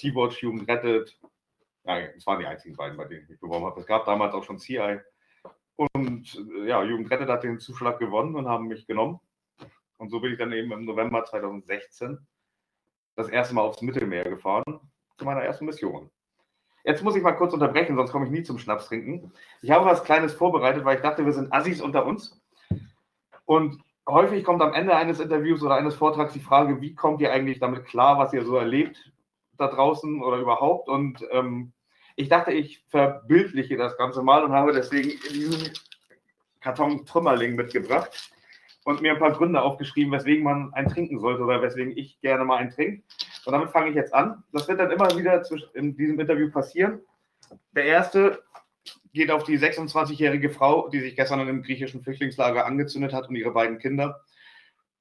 Sea-Watch, Jugend rettet. Ja, es waren die einzigen beiden, bei denen ich mich beworben habe. Es gab damals auch schon CI. Und ja, Jugend rettet hat den Zuschlag gewonnen und haben mich genommen. Und so bin ich dann eben im November 2016 das erste Mal aufs Mittelmeer gefahren zu meiner ersten Mission. Jetzt muss ich mal kurz unterbrechen, sonst komme ich nie zum Schnaps trinken. Ich habe was Kleines vorbereitet, weil ich dachte, wir sind Assis unter uns. Und häufig kommt am Ende eines Interviews oder eines Vortrags die Frage, wie kommt ihr eigentlich damit klar, was ihr so erlebt da draußen oder überhaupt? Und ähm, ich dachte, ich verbildliche das Ganze mal und habe deswegen diesen Karton Trümmerling mitgebracht und mir ein paar Gründe aufgeschrieben, weswegen man einen trinken sollte oder weswegen ich gerne mal einen trinke. Und damit fange ich jetzt an. Das wird dann immer wieder in diesem Interview passieren. Der erste geht auf die 26-jährige Frau, die sich gestern in einem griechischen Flüchtlingslager angezündet hat und ihre beiden Kinder,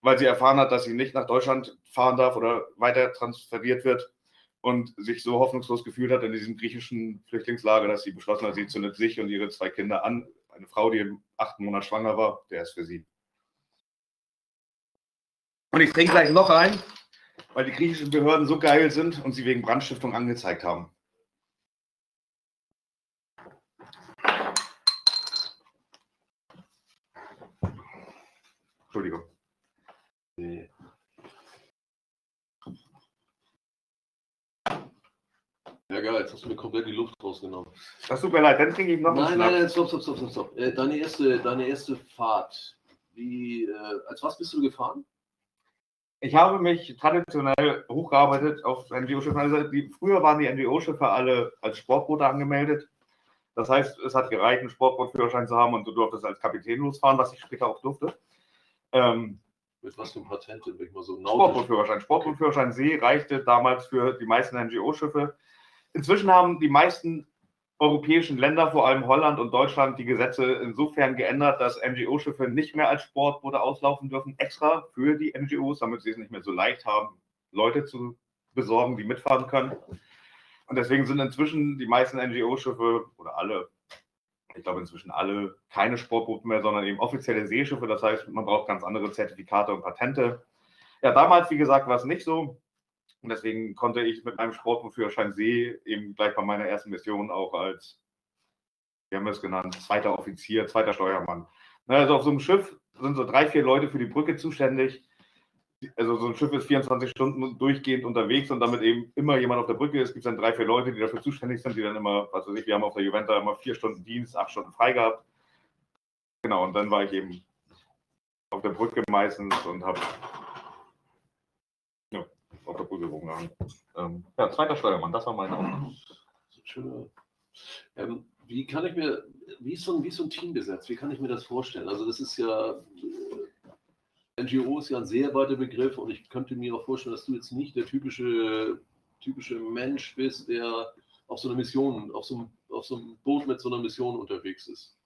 weil sie erfahren hat, dass sie nicht nach Deutschland fahren darf oder weiter transferiert wird und sich so hoffnungslos gefühlt hat in diesem griechischen Flüchtlingslager, dass sie beschlossen hat, sie zündet sich und ihre zwei Kinder an. Eine Frau, die im achten Monat schwanger war, der ist für sie. Und ich trinke gleich noch ein, weil die griechischen Behörden so geil sind und sie wegen Brandstiftung angezeigt haben. Entschuldigung. Nee. Ja, geil, jetzt hast du mir komplett die Luft rausgenommen. Das tut mir leid, dann trinke ich noch Nein, nein, nein, stopp, stopp, stopp, stopp. stopp. Äh, deine, erste, deine erste Fahrt, wie, äh, als was bist du gefahren? Ich habe mich traditionell hochgearbeitet auf NGO-Schiffe. Also früher waren die NGO-Schiffe alle als Sportboote angemeldet. Das heißt, es hat gereicht, einen Sportbootführerschein zu haben und du durftest als Kapitän losfahren, was ich später auch durfte. Ähm, Mit was für ein Patent? Bin ich mal so Sportbootführerschein. Sportbootführerschein See reichte damals für die meisten NGO-Schiffe. Inzwischen haben die meisten europäischen Länder, vor allem Holland und Deutschland, die Gesetze insofern geändert, dass NGO-Schiffe nicht mehr als Sportboote auslaufen dürfen, extra für die NGOs, damit sie es nicht mehr so leicht haben, Leute zu besorgen, die mitfahren können. Und deswegen sind inzwischen die meisten NGO-Schiffe oder alle, ich glaube inzwischen alle, keine Sportboote mehr, sondern eben offizielle Seeschiffe. Das heißt, man braucht ganz andere Zertifikate und Patente. Ja, damals, wie gesagt, war es nicht so. Und deswegen konnte ich mit meinem Sportführerschein See eben gleich bei meiner ersten Mission auch als, wie haben wir es genannt, zweiter Offizier, zweiter Steuermann. Also auf so einem Schiff sind so drei, vier Leute für die Brücke zuständig. Also so ein Schiff ist 24 Stunden durchgehend unterwegs und damit eben immer jemand auf der Brücke ist, gibt es dann drei, vier Leute, die dafür zuständig sind, die dann immer, was weiß ich, wir haben auf der Juventa immer vier Stunden Dienst, acht Stunden frei gehabt. Genau, und dann war ich eben auf der Brücke meistens und habe auf der Brücke rumgehangen. Ähm, ja, zweiter Steuermann, das war meine Aufgabe. Schöne. Ähm, wie kann ich mir, wie ist, so ein, wie ist so ein Team besetzt? Wie kann ich mir das vorstellen? Also, das ist ja, äh, NGO ist ja ein sehr weiter Begriff und ich könnte mir auch vorstellen, dass du jetzt nicht der typische, typische Mensch bist, der auf so einer Mission, auf so, einem, auf so einem Boot mit so einer Mission unterwegs ist.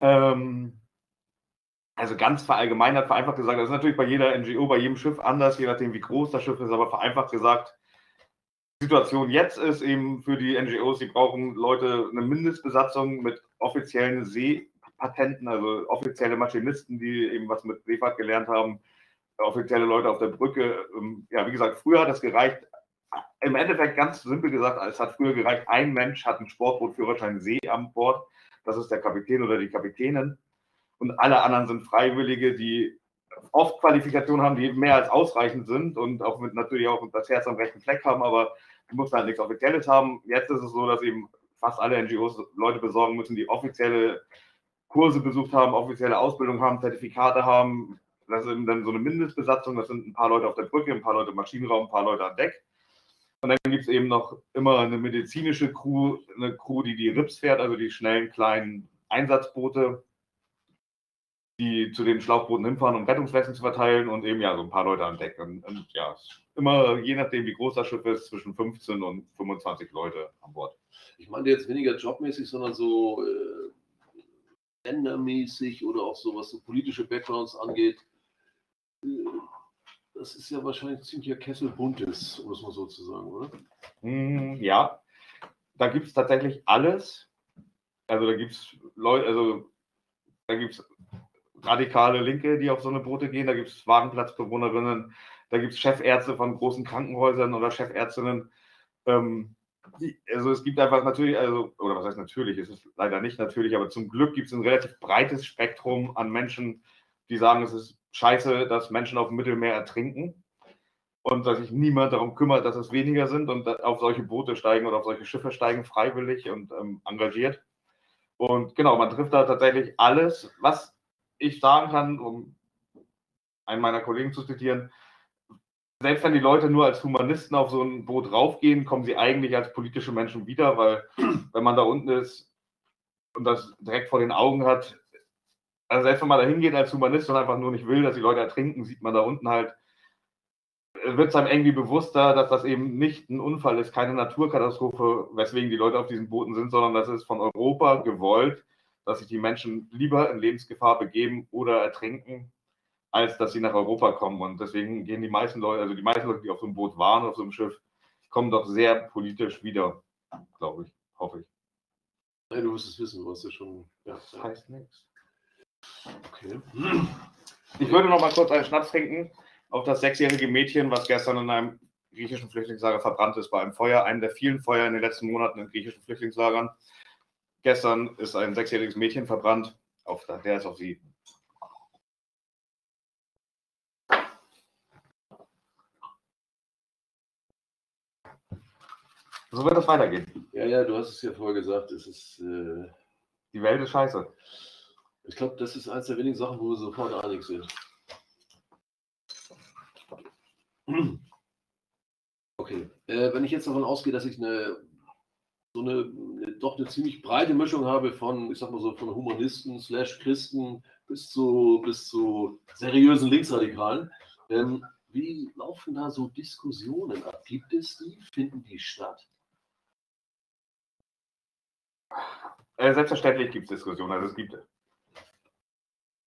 Ähm, also ganz verallgemeinert, vereinfacht gesagt, das ist natürlich bei jeder NGO, bei jedem Schiff anders, je nachdem, wie groß das Schiff ist, aber vereinfacht gesagt, die Situation jetzt ist eben für die NGOs, sie brauchen Leute, eine Mindestbesatzung mit offiziellen Seepatenten, also offizielle Maschinisten, die eben was mit Seefahrt gelernt haben, offizielle Leute auf der Brücke. Ähm, ja, wie gesagt, früher hat es gereicht, im Endeffekt ganz simpel gesagt, es hat früher gereicht, ein Mensch hat einen Sportbootführerschein See an Bord, das ist der Kapitän oder die Kapitänin und alle anderen sind Freiwillige, die oft Qualifikationen haben, die mehr als ausreichend sind und auch mit, natürlich auch das Herz am rechten Fleck haben, aber die mussten halt nichts Offizielles haben. Jetzt ist es so, dass eben fast alle NGOs Leute besorgen müssen, die offizielle Kurse besucht haben, offizielle Ausbildung haben, Zertifikate haben. Das ist dann so eine Mindestbesatzung. Das sind ein paar Leute auf der Brücke, ein paar Leute im Maschinenraum, ein paar Leute an Deck. Und dann gibt es eben noch immer eine medizinische Crew, eine Crew, die die RIPS fährt, also die schnellen kleinen Einsatzboote die zu den Schlauchbooten hinfahren, um Rettungswesten zu verteilen und eben ja so ein paar Leute an Deck. Und, und ja, immer je nachdem, wie groß das Schiff ist, zwischen 15 und 25 Leute an Bord. Ich meine jetzt weniger jobmäßig, sondern so äh, ländermäßig oder auch so, was so politische Backgrounds angeht. Äh, das ist ja wahrscheinlich ziemlich Kessel buntes, muss man sozusagen, oder? Mm, ja, da gibt es tatsächlich alles. Also da gibt es Leute, also da gibt es radikale Linke, die auf so eine Boote gehen. Da gibt es Warenplatzbewohnerinnen, da gibt es Chefärzte von großen Krankenhäusern oder Chefärztinnen. Ähm, also es gibt einfach natürlich, also, oder was heißt natürlich, es ist leider nicht natürlich, aber zum Glück gibt es ein relativ breites Spektrum an Menschen, die sagen, es ist scheiße, dass Menschen auf dem Mittelmeer ertrinken und dass sich niemand darum kümmert, dass es weniger sind und auf solche Boote steigen oder auf solche Schiffe steigen, freiwillig und ähm, engagiert. Und genau, man trifft da tatsächlich alles. Was ich sagen kann, um einen meiner Kollegen zu zitieren, selbst wenn die Leute nur als Humanisten auf so ein Boot raufgehen, kommen sie eigentlich als politische Menschen wieder, weil wenn man da unten ist und das direkt vor den Augen hat, also selbst wenn man da hingeht als Humanist und einfach nur nicht will, dass die Leute ertrinken, sieht man da unten halt, wird es einem irgendwie bewusster, dass das eben nicht ein Unfall ist, keine Naturkatastrophe, weswegen die Leute auf diesen Booten sind, sondern das ist von Europa gewollt, dass sich die Menschen lieber in Lebensgefahr begeben oder ertrinken, als dass sie nach Europa kommen. Und deswegen gehen die meisten Leute, also die meisten Leute, die auf so einem Boot waren, auf so einem Schiff, kommen doch sehr politisch wieder, glaube ich, hoffe ich. Ja, du wirst es wissen, du schon. Ja, das heißt nichts. Okay. Ich würde noch mal kurz einen Schnaps trinken auf das sechsjährige Mädchen, was gestern in einem griechischen Flüchtlingslager verbrannt ist bei einem Feuer, einem der vielen Feuer in den letzten Monaten in griechischen Flüchtlingslagern. Gestern ist ein sechsjähriges Mädchen verbrannt. Auf, der ist auf sie So wird das weitergehen. Ja, ja, du hast es ja vorher gesagt, es ist. Äh, Die Welt ist scheiße. ich glaube, das ist eines der wenigen Sachen, wo wir sofort einig sind. Okay. Äh, wenn ich jetzt davon ausgehe, dass ich eine so eine, eine, doch eine ziemlich breite Mischung habe von, ich sag mal so, von Humanisten slash Christen bis zu, bis zu seriösen Linksradikalen. Ähm, wie laufen da so Diskussionen ab? Gibt es die? Finden die statt? Äh, selbstverständlich gibt es Diskussionen. Also es gibt.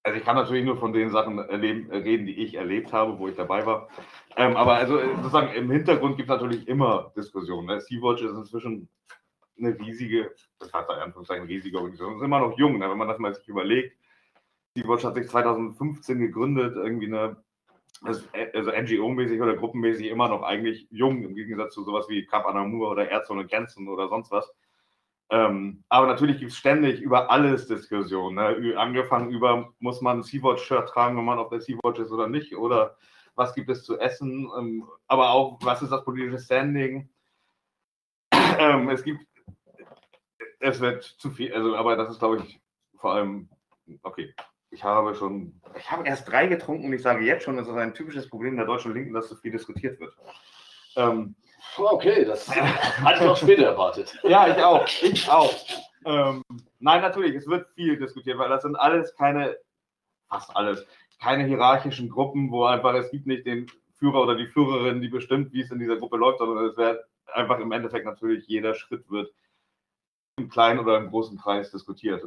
Also ich kann natürlich nur von den Sachen erleben, reden, die ich erlebt habe, wo ich dabei war. Ähm, aber also äh, sozusagen im Hintergrund gibt es natürlich immer Diskussionen. Ne? Sea-Watch ist inzwischen eine riesige, das heißt in Anführungszeichen riesige Organisation, ist immer noch jung, ne? wenn man das mal sich überlegt. Sea-Watch hat sich 2015 gegründet, irgendwie eine, also NGO-mäßig oder gruppenmäßig immer noch eigentlich jung, im Gegensatz zu sowas wie Cap Anamur oder Ärzte ohne Grenzen oder sonst was. Ähm, aber natürlich gibt es ständig über alles Diskussionen. Ne? Angefangen über, muss man ein Sea-Watch-Shirt tragen, wenn man auf der Sea-Watch ist oder nicht? Oder was gibt es zu essen? Ähm, aber auch, was ist das politische Standing? Ähm, es gibt, es wird zu viel, also, aber das ist, glaube ich, vor allem, okay, ich habe schon, ich habe erst drei getrunken und ich sage jetzt schon, das ist ein typisches Problem der deutschen Linken, dass zu viel diskutiert wird. Ähm, Okay, das hatte ich auch später erwartet. ja, ich auch. Ich auch. Ähm, nein, natürlich, es wird viel diskutiert, weil das sind alles keine, fast alles, keine hierarchischen Gruppen, wo einfach es gibt nicht den Führer oder die Führerin, die bestimmt, wie es in dieser Gruppe läuft, sondern es wird einfach im Endeffekt natürlich jeder Schritt wird im kleinen oder im großen Kreis diskutiert.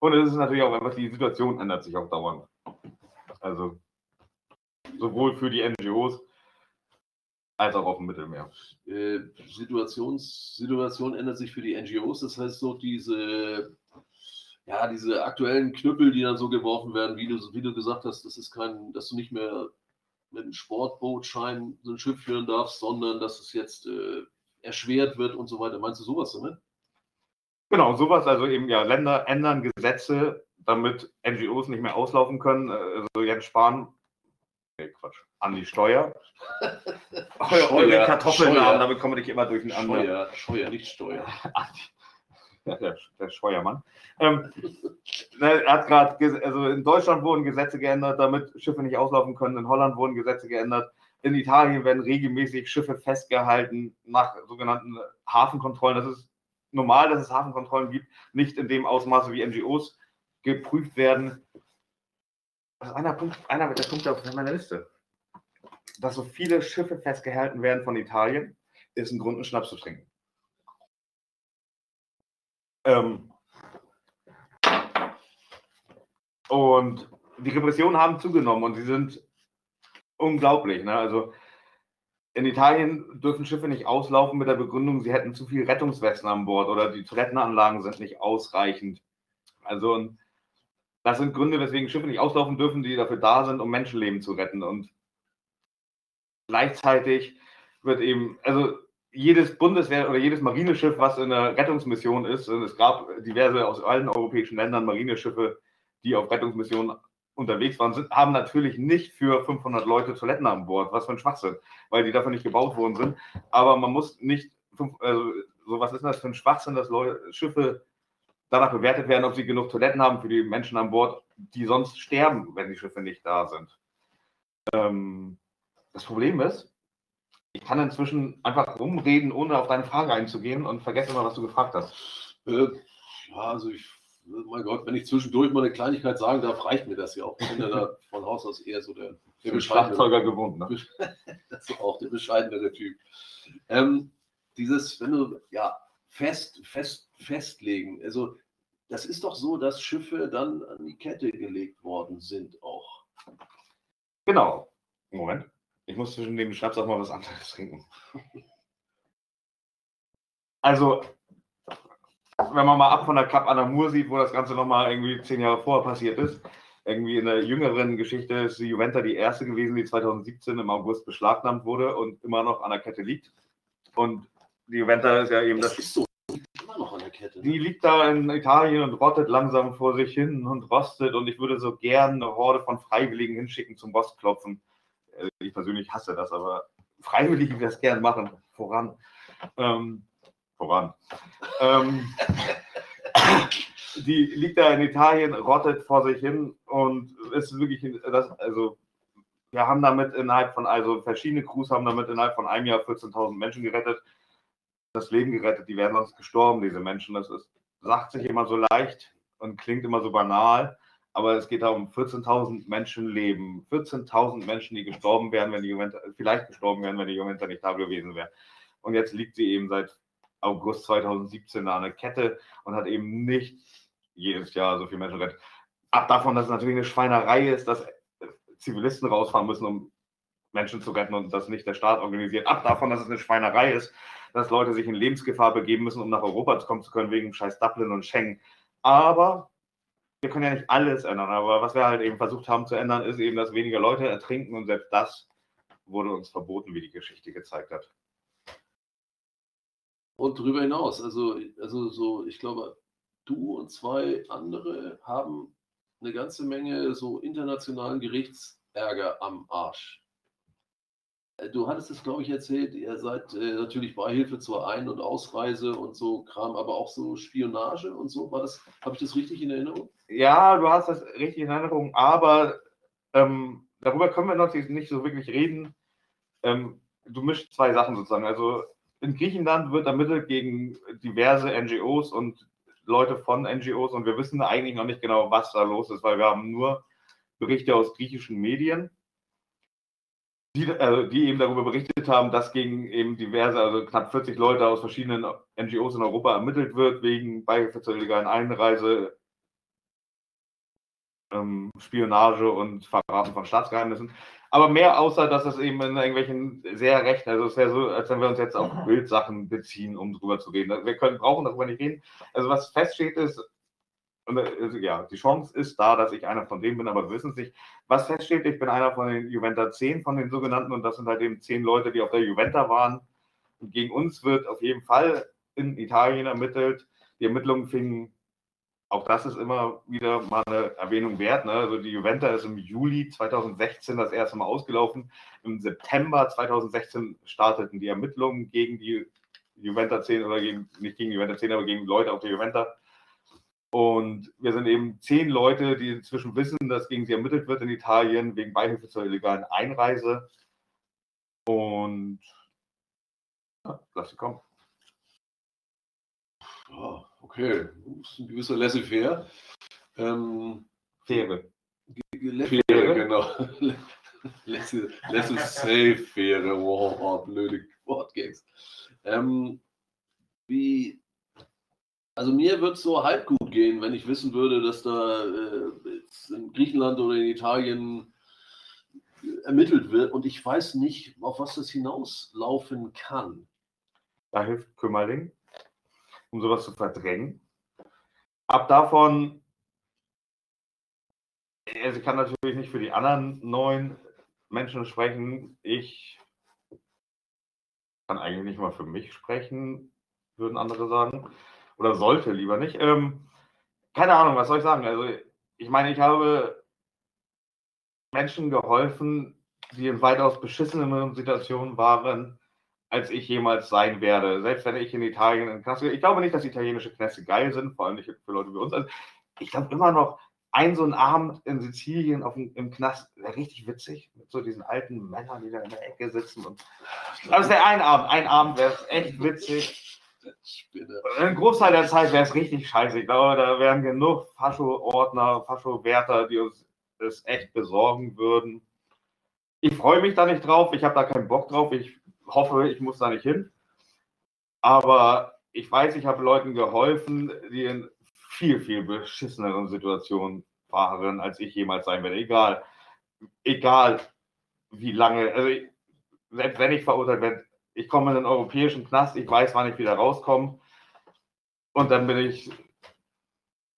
Und es ist natürlich auch einfach, die Situation ändert sich auch dauernd. Also sowohl für die NGOs als auch auf dem Mittelmeer. Äh, Situations, Situation ändert sich für die NGOs, das heißt so diese, ja, diese aktuellen Knüppel, die dann so geworfen werden, wie du, wie du gesagt hast, das ist kein, dass du nicht mehr mit einem Sportbootschein so ein Schiff führen darfst, sondern dass es jetzt äh, erschwert wird und so weiter. Meinst du sowas damit? Genau, sowas, also eben ja, Länder ändern Gesetze, damit NGOs nicht mehr auslaufen können. Also Jens Spahn Nee, Quatsch. An die Steuer. Eure Kartoffelnamen, damit komme ich immer durcheinander. Scheuer, Scheuer, nicht Steuer. der, der Steuermann. Ähm, ne, er hat gerade, also in Deutschland wurden Gesetze geändert, damit Schiffe nicht auslaufen können. In Holland wurden Gesetze geändert. In Italien werden regelmäßig Schiffe festgehalten nach sogenannten Hafenkontrollen. Das ist normal, dass es Hafenkontrollen gibt, nicht in dem Ausmaße wie NGOs geprüft werden. Das ist einer, Punkt, einer der Punkte auf meiner Liste. Dass so viele Schiffe festgehalten werden von Italien, ist ein Grund, einen Schnaps zu trinken. Ähm und die Repressionen haben zugenommen und sie sind unglaublich. Ne? Also in Italien dürfen Schiffe nicht auslaufen mit der Begründung, sie hätten zu viel Rettungswesten an Bord oder die Toilettenanlagen sind nicht ausreichend. Also das sind Gründe, weswegen Schiffe nicht auslaufen dürfen, die dafür da sind, um Menschenleben zu retten. Und gleichzeitig wird eben, also jedes Bundeswehr oder jedes Marineschiff, was in einer Rettungsmission ist, und es gab diverse aus allen europäischen Ländern Marineschiffe, die auf Rettungsmissionen unterwegs waren, sind, haben natürlich nicht für 500 Leute Toiletten an Bord, was für ein Schwachsinn, weil die dafür nicht gebaut worden sind. Aber man muss nicht, also, so was ist das für ein Schwachsinn, dass Leute, Schiffe danach bewertet werden, ob sie genug Toiletten haben für die Menschen an Bord, die sonst sterben, wenn die Schiffe nicht da sind. Ähm, das Problem ist, ich kann inzwischen einfach rumreden, ohne auf deine Frage einzugehen und vergesse immer, was du gefragt hast. Äh, ja, also ich, mein Gott, wenn ich zwischendurch mal eine Kleinigkeit sagen darf, reicht mir das ja auch. Ich bin ja da von Haus aus eher so der, der Schlagzeuger gewohnt. Ne? das ist auch der bescheidenere Typ. Ähm, dieses, wenn du, ja, fest, fest, festlegen, also das ist doch so, dass Schiffe dann an die Kette gelegt worden sind auch. Genau. Moment. Ich muss zwischen dem Schnaps auch mal was anderes trinken. Also, wenn man mal ab von der Cap Anamur sieht, wo das Ganze nochmal irgendwie zehn Jahre vorher passiert ist, irgendwie in der jüngeren Geschichte ist die Juventa die erste gewesen, die 2017 im August beschlagnahmt wurde und immer noch an der Kette liegt. Und die Juventa ist ja eben das. das ist so immer noch an der Kette. Die liegt da in Italien und rottet langsam vor sich hin und rostet. Und ich würde so gern eine Horde von Freiwilligen hinschicken zum Rostklopfen. Äh, ich persönlich hasse das, aber freiwillig würde ich das gern machen. Voran. Ähm, voran. ähm, die liegt da in Italien, rottet vor sich hin und ist wirklich, das, also wir haben damit innerhalb von, also verschiedene Crews haben damit innerhalb von einem Jahr 14.000 Menschen gerettet das Leben gerettet, die wären sonst gestorben, diese Menschen. Das ist, sagt sich immer so leicht und klingt immer so banal, aber es geht da um 14.000 Menschenleben. 14.000 Menschen, die gestorben wären, wenn die Juventa, vielleicht gestorben wären, wenn die Juventa nicht da gewesen wäre. Und jetzt liegt sie eben seit August 2017 da der Kette und hat eben nicht jedes Jahr so viele Menschen gerettet. Ab davon, dass es natürlich eine Schweinerei ist, dass Zivilisten rausfahren müssen, um Menschen zu retten und das nicht der Staat organisiert. Ab davon, dass es eine Schweinerei ist, dass Leute sich in Lebensgefahr begeben müssen, um nach Europa kommen zu können, wegen scheiß Dublin und Schengen. Aber wir können ja nicht alles ändern. Aber was wir halt eben versucht haben zu ändern, ist eben, dass weniger Leute ertrinken und selbst das wurde uns verboten, wie die Geschichte gezeigt hat. Und darüber hinaus, also, also so, ich glaube, du und zwei andere haben eine ganze Menge so internationalen Gerichtsärger am Arsch. Äh, du hattest es, glaube ich, erzählt, ihr seid äh, natürlich Beihilfe zur Ein- und Ausreise und so Kram, aber auch so Spionage und so. War das, habe ich das richtig in Erinnerung? Ja, du hast das richtig in Erinnerung, aber ähm, darüber können wir noch nicht so wirklich reden. Ähm, du mischst zwei Sachen sozusagen. Also in Griechenland wird ermittelt gegen diverse NGOs und Leute von NGOs und wir wissen eigentlich noch nicht genau, was da los ist, weil wir haben nur Berichte aus griechischen Medien die, äh, die eben darüber berichtet haben, dass gegen eben diverse, also knapp 40 Leute aus verschiedenen NGOs in Europa ermittelt wird, wegen Beihilfe zur illegalen Einreise, ähm, Spionage und Verraten von Staatsgeheimnissen. Aber mehr außer, dass es eben in irgendwelchen sehr rechten, also es ja so, als wenn wir uns jetzt auf Bildsachen beziehen, um drüber zu reden. Wir können, brauchen darüber nicht reden. Also was feststeht ist, und äh, ja, die Chance ist da, dass ich einer von denen bin, aber wir wissen es nicht. Was feststeht, ich bin einer von den Juventa 10 von den sogenannten und das sind halt eben zehn Leute, die auf der Juventa waren. Und gegen uns wird auf jeden Fall in Italien ermittelt. Die Ermittlungen fingen, auch das ist immer wieder mal eine Erwähnung wert. Ne? Also die Juventa ist im Juli 2016 das erste Mal ausgelaufen. Im September 2016 starteten die Ermittlungen gegen die Juventa 10 oder gegen, nicht gegen Juventa 10, aber gegen Leute auf der Juventa. Und wir sind eben zehn Leute, die inzwischen wissen, dass gegen sie ermittelt wird in Italien wegen Beihilfe zur illegalen Einreise. Und ja, lass sie kommen. Oh, okay, ein gewisser Laissez-faire. Ähm, Fähre. Fähre, genau. Laissez-faire, wow, blöde Wortgags. Ähm, wie, also mir wird es so halb gut gehen, wenn ich wissen würde, dass da äh, in Griechenland oder in Italien ermittelt wird und ich weiß nicht, auf was das hinauslaufen kann. Da hilft Kümmerling, um sowas zu verdrängen. Ab davon, also ich kann natürlich nicht für die anderen neun Menschen sprechen. Ich kann eigentlich nicht mal für mich sprechen, würden andere sagen. Oder sollte lieber nicht. Ähm, keine Ahnung, was soll ich sagen? Also, ich meine, ich habe Menschen geholfen, die in weitaus beschisseneren Situationen waren, als ich jemals sein werde. Selbst wenn ich in Italien in Knast Ich glaube nicht, dass italienische Knäste geil sind, vor allem nicht für Leute wie uns. Also ich glaube immer noch, ein so ein Abend in Sizilien auf dem, im Knast wäre richtig witzig. Mit so diesen alten Männern, die da in der Ecke sitzen. Und, aber es wäre ein Abend. Ein Abend wäre es echt witzig. Ein Großteil der Zeit wäre es richtig scheiße. Ich glaube, da wären genug Fascho-Ordner, Fascho-Wärter, die uns das echt besorgen würden. Ich freue mich da nicht drauf. Ich habe da keinen Bock drauf. Ich hoffe, ich muss da nicht hin. Aber ich weiß, ich habe Leuten geholfen, die in viel, viel beschisseneren Situationen waren, als ich jemals sein werde. Egal, egal wie lange, also ich, selbst wenn ich verurteilt werde, ich komme in den europäischen Knast, ich weiß, wann ich wieder rauskomme. Und dann bin ich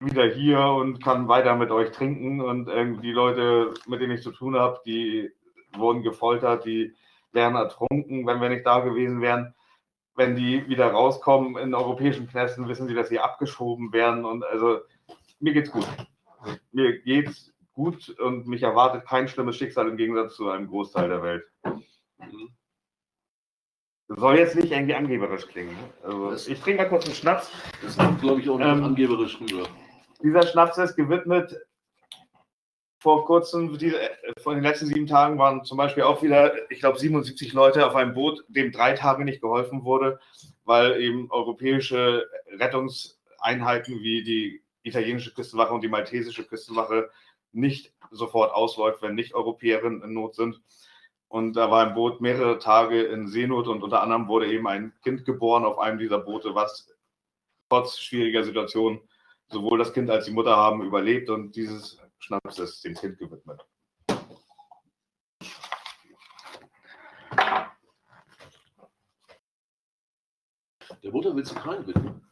wieder hier und kann weiter mit euch trinken. Und irgendwie Leute, mit denen ich zu tun habe, die wurden gefoltert, die wären ertrunken, wenn wir nicht da gewesen wären. Wenn die wieder rauskommen in europäischen Knästen, wissen sie, dass sie abgeschoben werden. Und also mir geht's gut. Mir geht's gut und mich erwartet kein schlimmes Schicksal im Gegensatz zu einem Großteil der Welt. Das soll jetzt nicht irgendwie angeberisch klingen. Also, ich trinke mal kurz einen Schnaps. Das kommt, glaube ich, auch nicht ähm, angeberisch rüber. Dieser Schnaps ist gewidmet vor kurzem, die, äh, von den letzten sieben Tagen waren zum Beispiel auch wieder, ich glaube, 77 Leute auf einem Boot, dem drei Tage nicht geholfen wurde, weil eben europäische Rettungseinheiten wie die italienische Küstenwache und die maltesische Küstenwache nicht sofort ausläuft, wenn Nicht-Europäerinnen in Not sind. Und da war ein Boot mehrere Tage in Seenot und unter anderem wurde eben ein Kind geboren auf einem dieser Boote, was trotz schwieriger Situation sowohl das Kind als die Mutter haben überlebt und dieses Schnaps ist dem Kind gewidmet. Der Mutter willst du keinen widmen?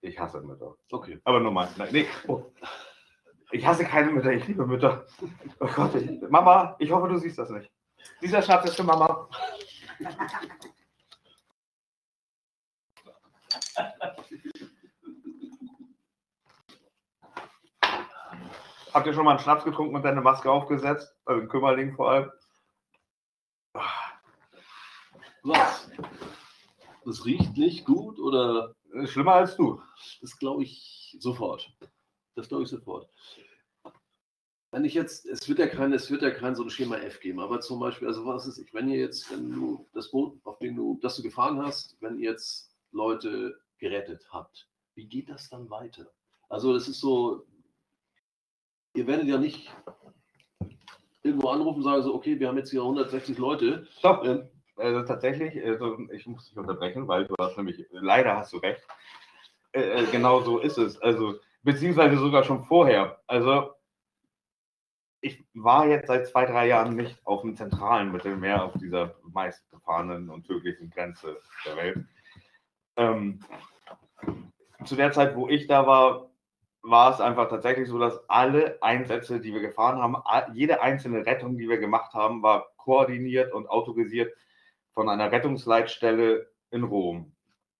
Ich hasse Mütter. Okay. Aber nur mal. Nee. Oh. Ich hasse keine Mütter, ich liebe Mütter. Oh Gott, ich, Mama, ich hoffe, du siehst das nicht. Dieser Schnaps ist für Mama. Habt ihr schon mal einen Schnaps getrunken und deine Maske aufgesetzt? Also einen Kümmerling vor allem. Was? Das riecht nicht gut oder? Schlimmer als du. Das glaube ich sofort. Das glaube ich sofort. Wenn ich jetzt, es wird ja kein, es wird ja kein so ein Schema F geben, aber zum Beispiel, also was ist, ich, wenn ihr jetzt, wenn du das Boot, auf dem du, das du gefahren hast, wenn ihr jetzt Leute gerettet habt, wie geht das dann weiter? Also das ist so, ihr werdet ja nicht irgendwo anrufen und sagen so, okay, wir haben jetzt hier 160 Leute. Stopp. Ähm, also tatsächlich, also ich muss dich unterbrechen, weil du hast nämlich, leider hast du recht. Äh, äh, genau so ist es. Also, beziehungsweise sogar schon vorher. Also, ich war jetzt seit zwei, drei Jahren nicht auf dem zentralen Mittelmeer, auf dieser meist befahrenen und tödlichen Grenze der Welt. Ähm, zu der Zeit, wo ich da war, war es einfach tatsächlich so, dass alle Einsätze, die wir gefahren haben, jede einzelne Rettung, die wir gemacht haben, war koordiniert und autorisiert von einer Rettungsleitstelle in Rom.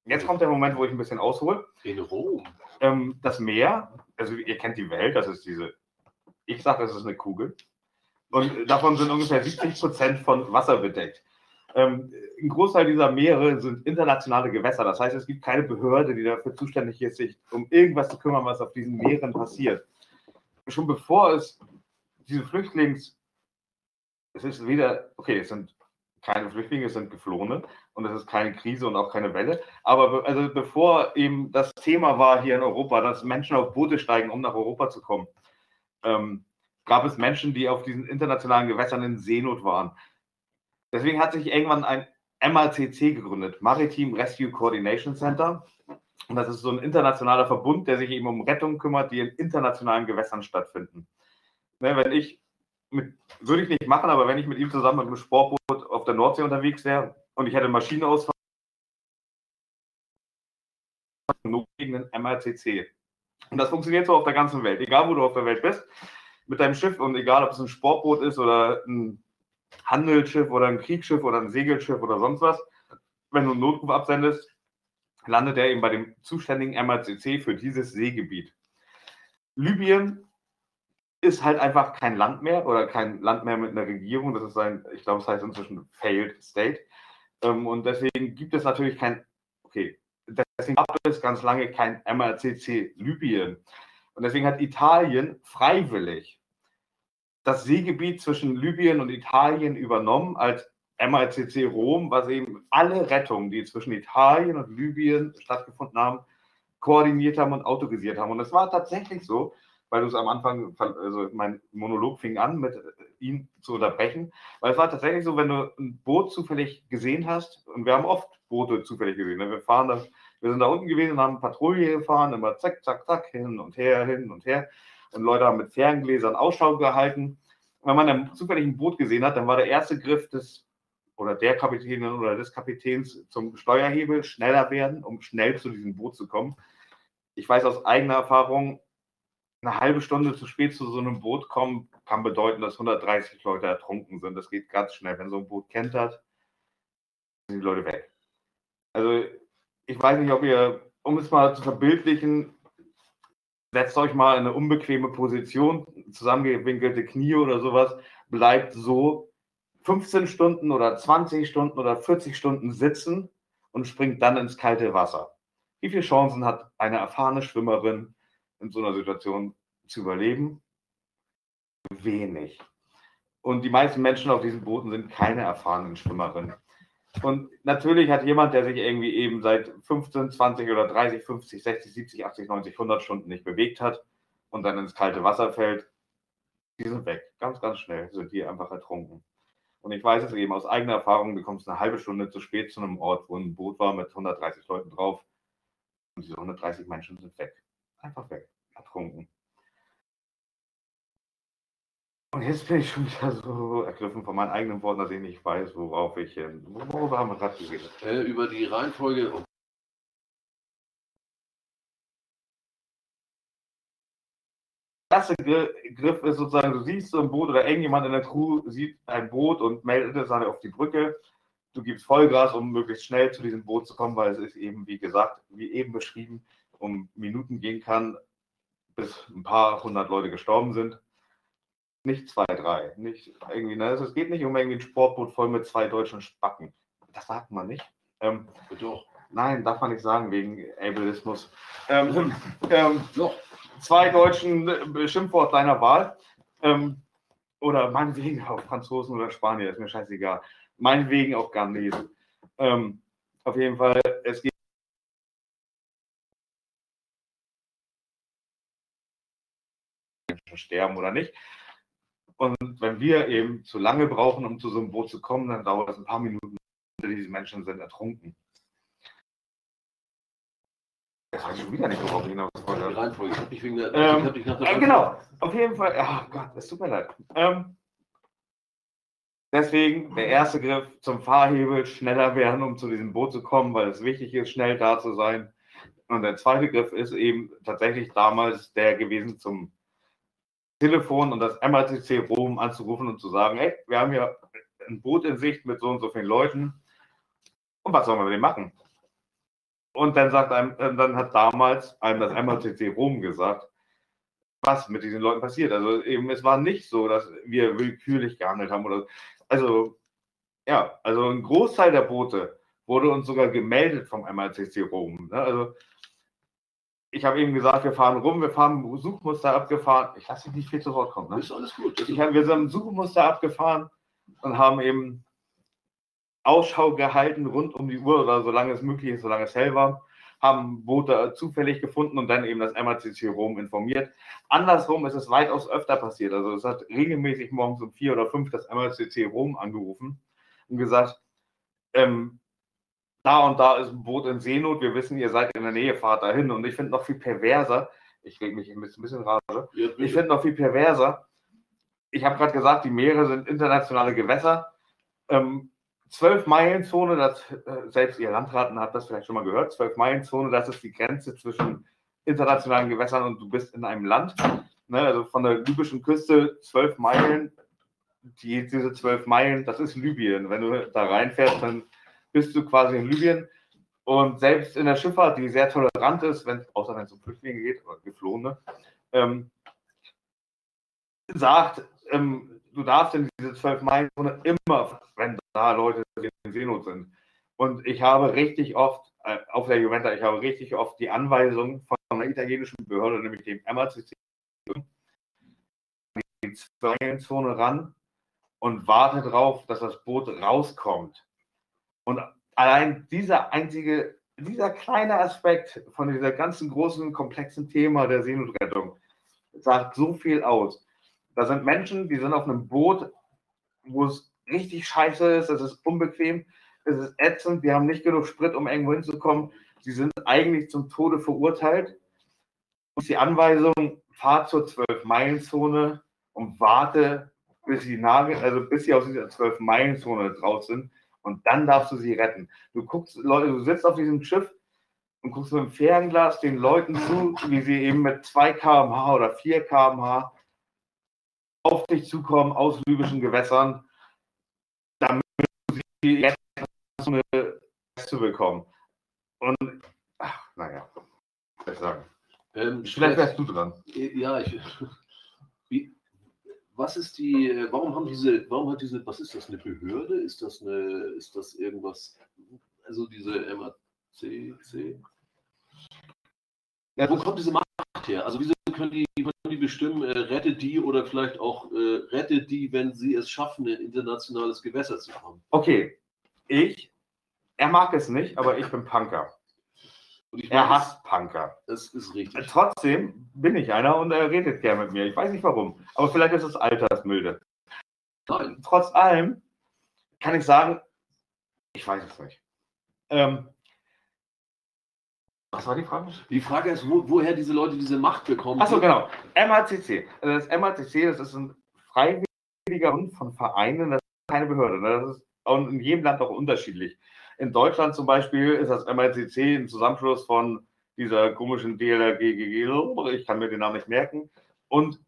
Jetzt kommt der Moment, wo ich ein bisschen aushole. In Rom? Ähm, das Meer, also ihr kennt die Welt, das ist diese, ich sage, das ist eine Kugel. Und davon sind ungefähr 70 Prozent von Wasser bedeckt. Ähm, ein Großteil dieser Meere sind internationale Gewässer. Das heißt, es gibt keine Behörde, die dafür zuständig ist, sich um irgendwas zu kümmern, was auf diesen Meeren passiert. Schon bevor es diese Flüchtlings... Es ist weder... Okay, es sind keine Flüchtlinge, es sind Geflohene und es ist keine Krise und auch keine Welle. Aber also bevor eben das Thema war hier in Europa, dass Menschen auf Boote steigen, um nach Europa zu kommen, ähm, gab es Menschen, die auf diesen internationalen Gewässern in Seenot waren. Deswegen hat sich irgendwann ein MACC gegründet, Maritime Rescue Coordination Center. Und das ist so ein internationaler Verbund, der sich eben um Rettung kümmert, die in internationalen Gewässern stattfinden. Ne, wenn ich mit, würde ich nicht machen, aber wenn ich mit ihm zusammen mit einem Sportboot auf der Nordsee unterwegs wäre und ich hätte Maschinenausfall, nur gegen den MRCC. Und das funktioniert so auf der ganzen Welt. Egal, wo du auf der Welt bist, mit deinem Schiff und egal, ob es ein Sportboot ist oder ein Handelsschiff oder ein Kriegsschiff oder ein Segelschiff oder sonst was. wenn du einen Notruf absendest, landet er eben bei dem zuständigen MRCC für dieses Seegebiet. Libyen ist halt einfach kein Land mehr oder kein Land mehr mit einer Regierung. Das ist ein, ich glaube, es heißt inzwischen Failed State. Ähm, und deswegen gibt es natürlich kein, okay, deswegen gab es ganz lange kein MRCC Libyen. Und deswegen hat Italien freiwillig das Seegebiet zwischen Libyen und Italien übernommen als MRCC Rom, was eben alle Rettungen, die zwischen Italien und Libyen stattgefunden haben, koordiniert haben und autorisiert haben. Und es war tatsächlich so, weil du es am Anfang, also mein Monolog fing an, mit ihn zu unterbrechen, weil es war tatsächlich so, wenn du ein Boot zufällig gesehen hast, und wir haben oft Boote zufällig gesehen, ne? wir fahren da, wir sind da unten gewesen und haben Patrouille gefahren, immer zack, zack, zack, hin und her, hin und her, und Leute haben mit Ferngläsern Ausschau gehalten. Wenn man dann zufällig ein Boot gesehen hat, dann war der erste Griff des oder der Kapitänin oder des Kapitäns zum Steuerhebel schneller werden, um schnell zu diesem Boot zu kommen. Ich weiß aus eigener Erfahrung, eine halbe Stunde zu spät zu so einem Boot kommen, kann bedeuten, dass 130 Leute ertrunken sind. Das geht ganz schnell. Wenn so ein Boot kentert, sind die Leute weg. Also ich weiß nicht, ob ihr, um es mal zu verbildlichen, setzt euch mal in eine unbequeme Position, zusammengewinkelte Knie oder sowas, bleibt so 15 Stunden oder 20 Stunden oder 40 Stunden sitzen und springt dann ins kalte Wasser. Wie viele Chancen hat eine erfahrene Schwimmerin in so einer Situation zu überleben? Wenig. Und die meisten Menschen auf diesen Booten sind keine erfahrenen Schwimmerinnen. Und natürlich hat jemand, der sich irgendwie eben seit 15, 20 oder 30, 50, 60, 70, 80, 90, 100 Stunden nicht bewegt hat und dann ins kalte Wasser fällt, die sind weg. Ganz, ganz schnell sind die einfach ertrunken. Und ich weiß es eben aus eigener Erfahrung, du kommst eine halbe Stunde zu spät zu einem Ort, wo ein Boot war mit 130 Leuten drauf. Und diese 130 Menschen sind weg. Einfach weg. Ertrunken. Und jetzt bin ich schon wieder so ergriffen von meinen eigenen Worten, dass ich nicht weiß, worauf ich hin. Worüber haben wir gerade geredet? Äh, über die Reihenfolge erste Griff ist sozusagen, du siehst so ein Boot oder irgendjemand in der Crew sieht ein Boot und meldet es auf die Brücke. Du gibst Vollgas, um möglichst schnell zu diesem Boot zu kommen, weil es ist eben, wie gesagt, wie eben beschrieben, um Minuten gehen kann, bis ein paar hundert Leute gestorben sind. Nicht zwei, drei. Nicht irgendwie, ne? Es geht nicht um irgendwie ein Sportboot voll mit zwei deutschen Spacken. Das sagt man nicht. Ähm, Doch. Nein, darf man nicht sagen, wegen Ableismus. Ähm, ähm, Doch zwei deutschen äh, Schimpfwort deiner Wahl. Ähm, oder meinetwegen auch Franzosen oder Spanier, ist mir scheißegal. Meinetwegen auch Ghanesen. Ähm, auf jeden Fall, es geht. sterben oder nicht. Und wenn wir eben zu lange brauchen, um zu so einem Boot zu kommen, dann dauert es ein paar Minuten. Diese Menschen sind ertrunken. Das weiß ich schon wieder nicht, worauf ich hinaus wollte. Die Reihenfolge. Ich habe dich wegen der. Ähm, hab dich nach der äh, genau, auf jeden Fall. Oh Gott, es tut mir leid. Ähm, deswegen der erste Griff zum Fahrhebel, schneller werden, um zu diesem Boot zu kommen, weil es wichtig ist, schnell da zu sein. Und der zweite Griff ist eben tatsächlich damals der gewesen zum Telefon und das MRCC Rom anzurufen und zu sagen, hey, wir haben hier ein Boot in Sicht mit so und so vielen Leuten. Und was sollen wir mit dem machen? Und dann sagt einem, äh, dann hat damals einem das MHCC Rom gesagt, was mit diesen Leuten passiert. Also eben, es war nicht so, dass wir willkürlich gehandelt haben oder also ja, also ein Großteil der Boote wurde uns sogar gemeldet vom MRCC Rom. Ne? Also ich habe eben gesagt, wir fahren rum, wir fahren Suchmuster abgefahren. Ich lasse dich nicht viel zu Wort kommen. Ne? Ist alles gut. Ich hab, wir sind Suchmuster abgefahren und haben eben Ausschau gehalten rund um die Uhr oder solange es möglich ist, solange es hell war, haben Boote zufällig gefunden und dann eben das MACC Rom informiert. Andersrum ist es weitaus öfter passiert. Also es hat regelmäßig morgens um vier oder fünf das MACC Rom angerufen und gesagt, ähm, da und da ist ein Boot in Seenot, wir wissen, ihr seid in der Nähe, fahrt dahin. Und ich finde noch viel perverser, ich reg mich ein bisschen, rage, ich finde noch viel perverser, ich habe gerade gesagt, die Meere sind internationale Gewässer. Ähm, 12-Meilen-Zone, das, äh, selbst ihr Landraten habt das vielleicht schon mal gehört, 12-Meilen-Zone, das ist die Grenze zwischen internationalen Gewässern und du bist in einem Land. Ne, also von der libyschen Küste 12 Meilen, die, diese 12 Meilen, das ist Libyen. Wenn du da reinfährst, dann bist du quasi in Libyen. Und selbst in der Schifffahrt, die sehr tolerant ist, wenn, außer wenn es um Flüchtlinge geht oder Geflohene, ähm, sagt, ähm, du darfst in diese 12 Meilen immer, wenn da Leute in Seenot sind. Und ich habe richtig oft, äh, auf der Juventa, ich habe richtig oft die Anweisung von einer italienischen Behörde, nämlich dem MACC, die Zweizone ran und warte darauf, dass das Boot rauskommt. Und allein dieser einzige, dieser kleine Aspekt von dieser ganzen großen, komplexen Thema der Seenotrettung sagt so viel aus. Da sind Menschen, die sind auf einem Boot, wo es richtig scheiße ist, es ist unbequem, es ist ätzend, die haben nicht genug Sprit, um irgendwo hinzukommen. Sie sind eigentlich zum Tode verurteilt. Und die Anweisung, fahr zur 12-Meilen-Zone und warte, bis sie, also bis sie aus dieser 12-Meilen-Zone draus sind. Und dann darfst du sie retten. Du guckst, Leute, du sitzt auf diesem Schiff und guckst mit dem Fernglas den Leuten zu, wie sie eben mit 2 km/h oder 4 km/h auf dich zukommen aus libyschen Gewässern, damit sie jetzt zu bekommen. Und, ach, naja, was ich sagen. Ähm, Vielleicht wärst du dran. Ja, ich. Wie, was ist die, warum haben diese, warum hat diese, was ist das, eine Behörde? Ist das eine, ist das irgendwas, also diese MACC? Ja, wo kommt diese Macht her? Also wieso können die, können die bestimmen, äh, rettet die oder vielleicht auch äh, rettet die, wenn sie es schaffen, in internationales Gewässer zu kommen? Okay, ich, er mag es nicht, aber ich bin Punker. Er hasst Punker. Das ist richtig. Trotzdem bin ich einer und er redet gerne mit mir. Ich weiß nicht warum, aber vielleicht ist es altersmilde. Nein. Trotz allem kann ich sagen, ich weiß es nicht. Ähm, was war die Frage? Die Frage ist, wo, woher diese Leute diese Macht bekommen. Achso, genau. MACC. Also das MACC, das ist ein freiwilliger Bund von Vereinen, das ist keine Behörde. Ne? Das ist in jedem Land auch unterschiedlich. In Deutschland zum Beispiel ist das MACC ein Zusammenschluss von dieser komischen DLRGGG, ich kann mir den Namen nicht merken, und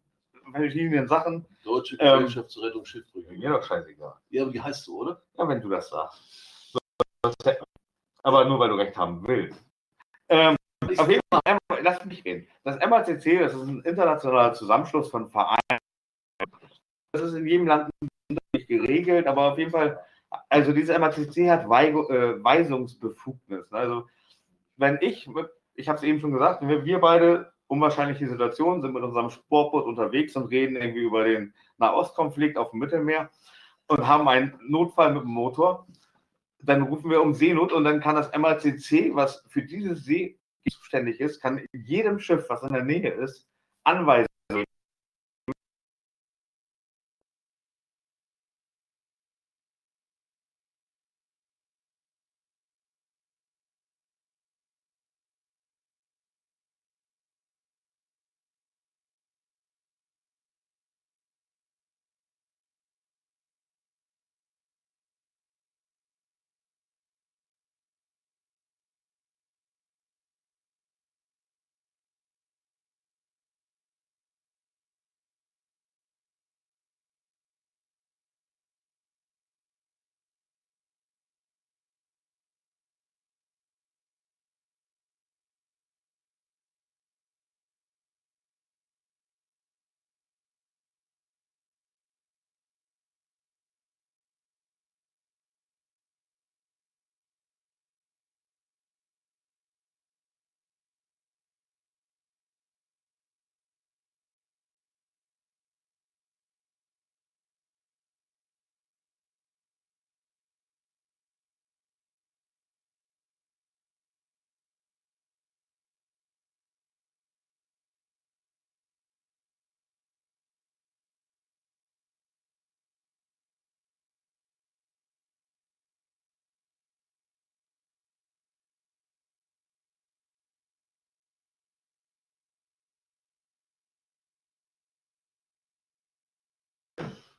verschiedenen Sachen. Deutsche ähm, Gesellschaft ähm, zur Rettung Schiffbrüche. Mir doch scheißegal. Ja, aber wie heißt du, oder? Ja, wenn du das sagst. aber nur weil du recht haben willst. Ähm, auf jeden Fall, lass mich reden. Das MACC, das ist ein internationaler Zusammenschluss von Vereinen. Das ist in jedem Land nicht geregelt, aber auf jeden Fall, also diese MACC hat äh, Weisungsbefugnis. Also wenn ich, ich habe es eben schon gesagt, wir beide, unwahrscheinliche Situation, sind mit unserem Sportboot unterwegs und reden irgendwie über den Nahostkonflikt auf dem Mittelmeer und haben einen Notfall mit dem Motor dann rufen wir um Seenot und dann kann das MACC, was für diese See zuständig ist, kann jedem Schiff, was in der Nähe ist, Anweisungen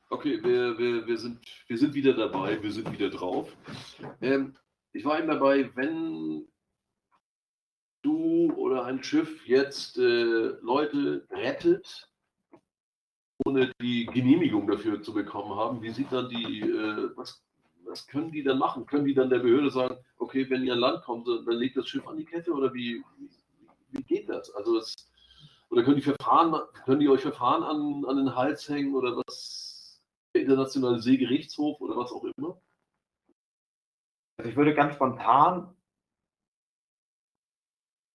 Okay, wir, wir, wir, sind, wir sind wieder dabei, wir sind wieder drauf. Ähm, ich war eben dabei, wenn du oder ein Schiff jetzt äh, Leute rettet, ohne die Genehmigung dafür zu bekommen haben, wie sieht dann die, äh, was, was können die dann machen? Können die dann der Behörde sagen, okay, wenn ihr an Land kommt, dann legt das Schiff an die Kette oder wie, wie geht das? Also das, oder können die Verfahren, können die euch Verfahren an, an den Hals hängen oder was? Internationale Seegerichtshof oder was auch immer? Also ich würde ganz spontan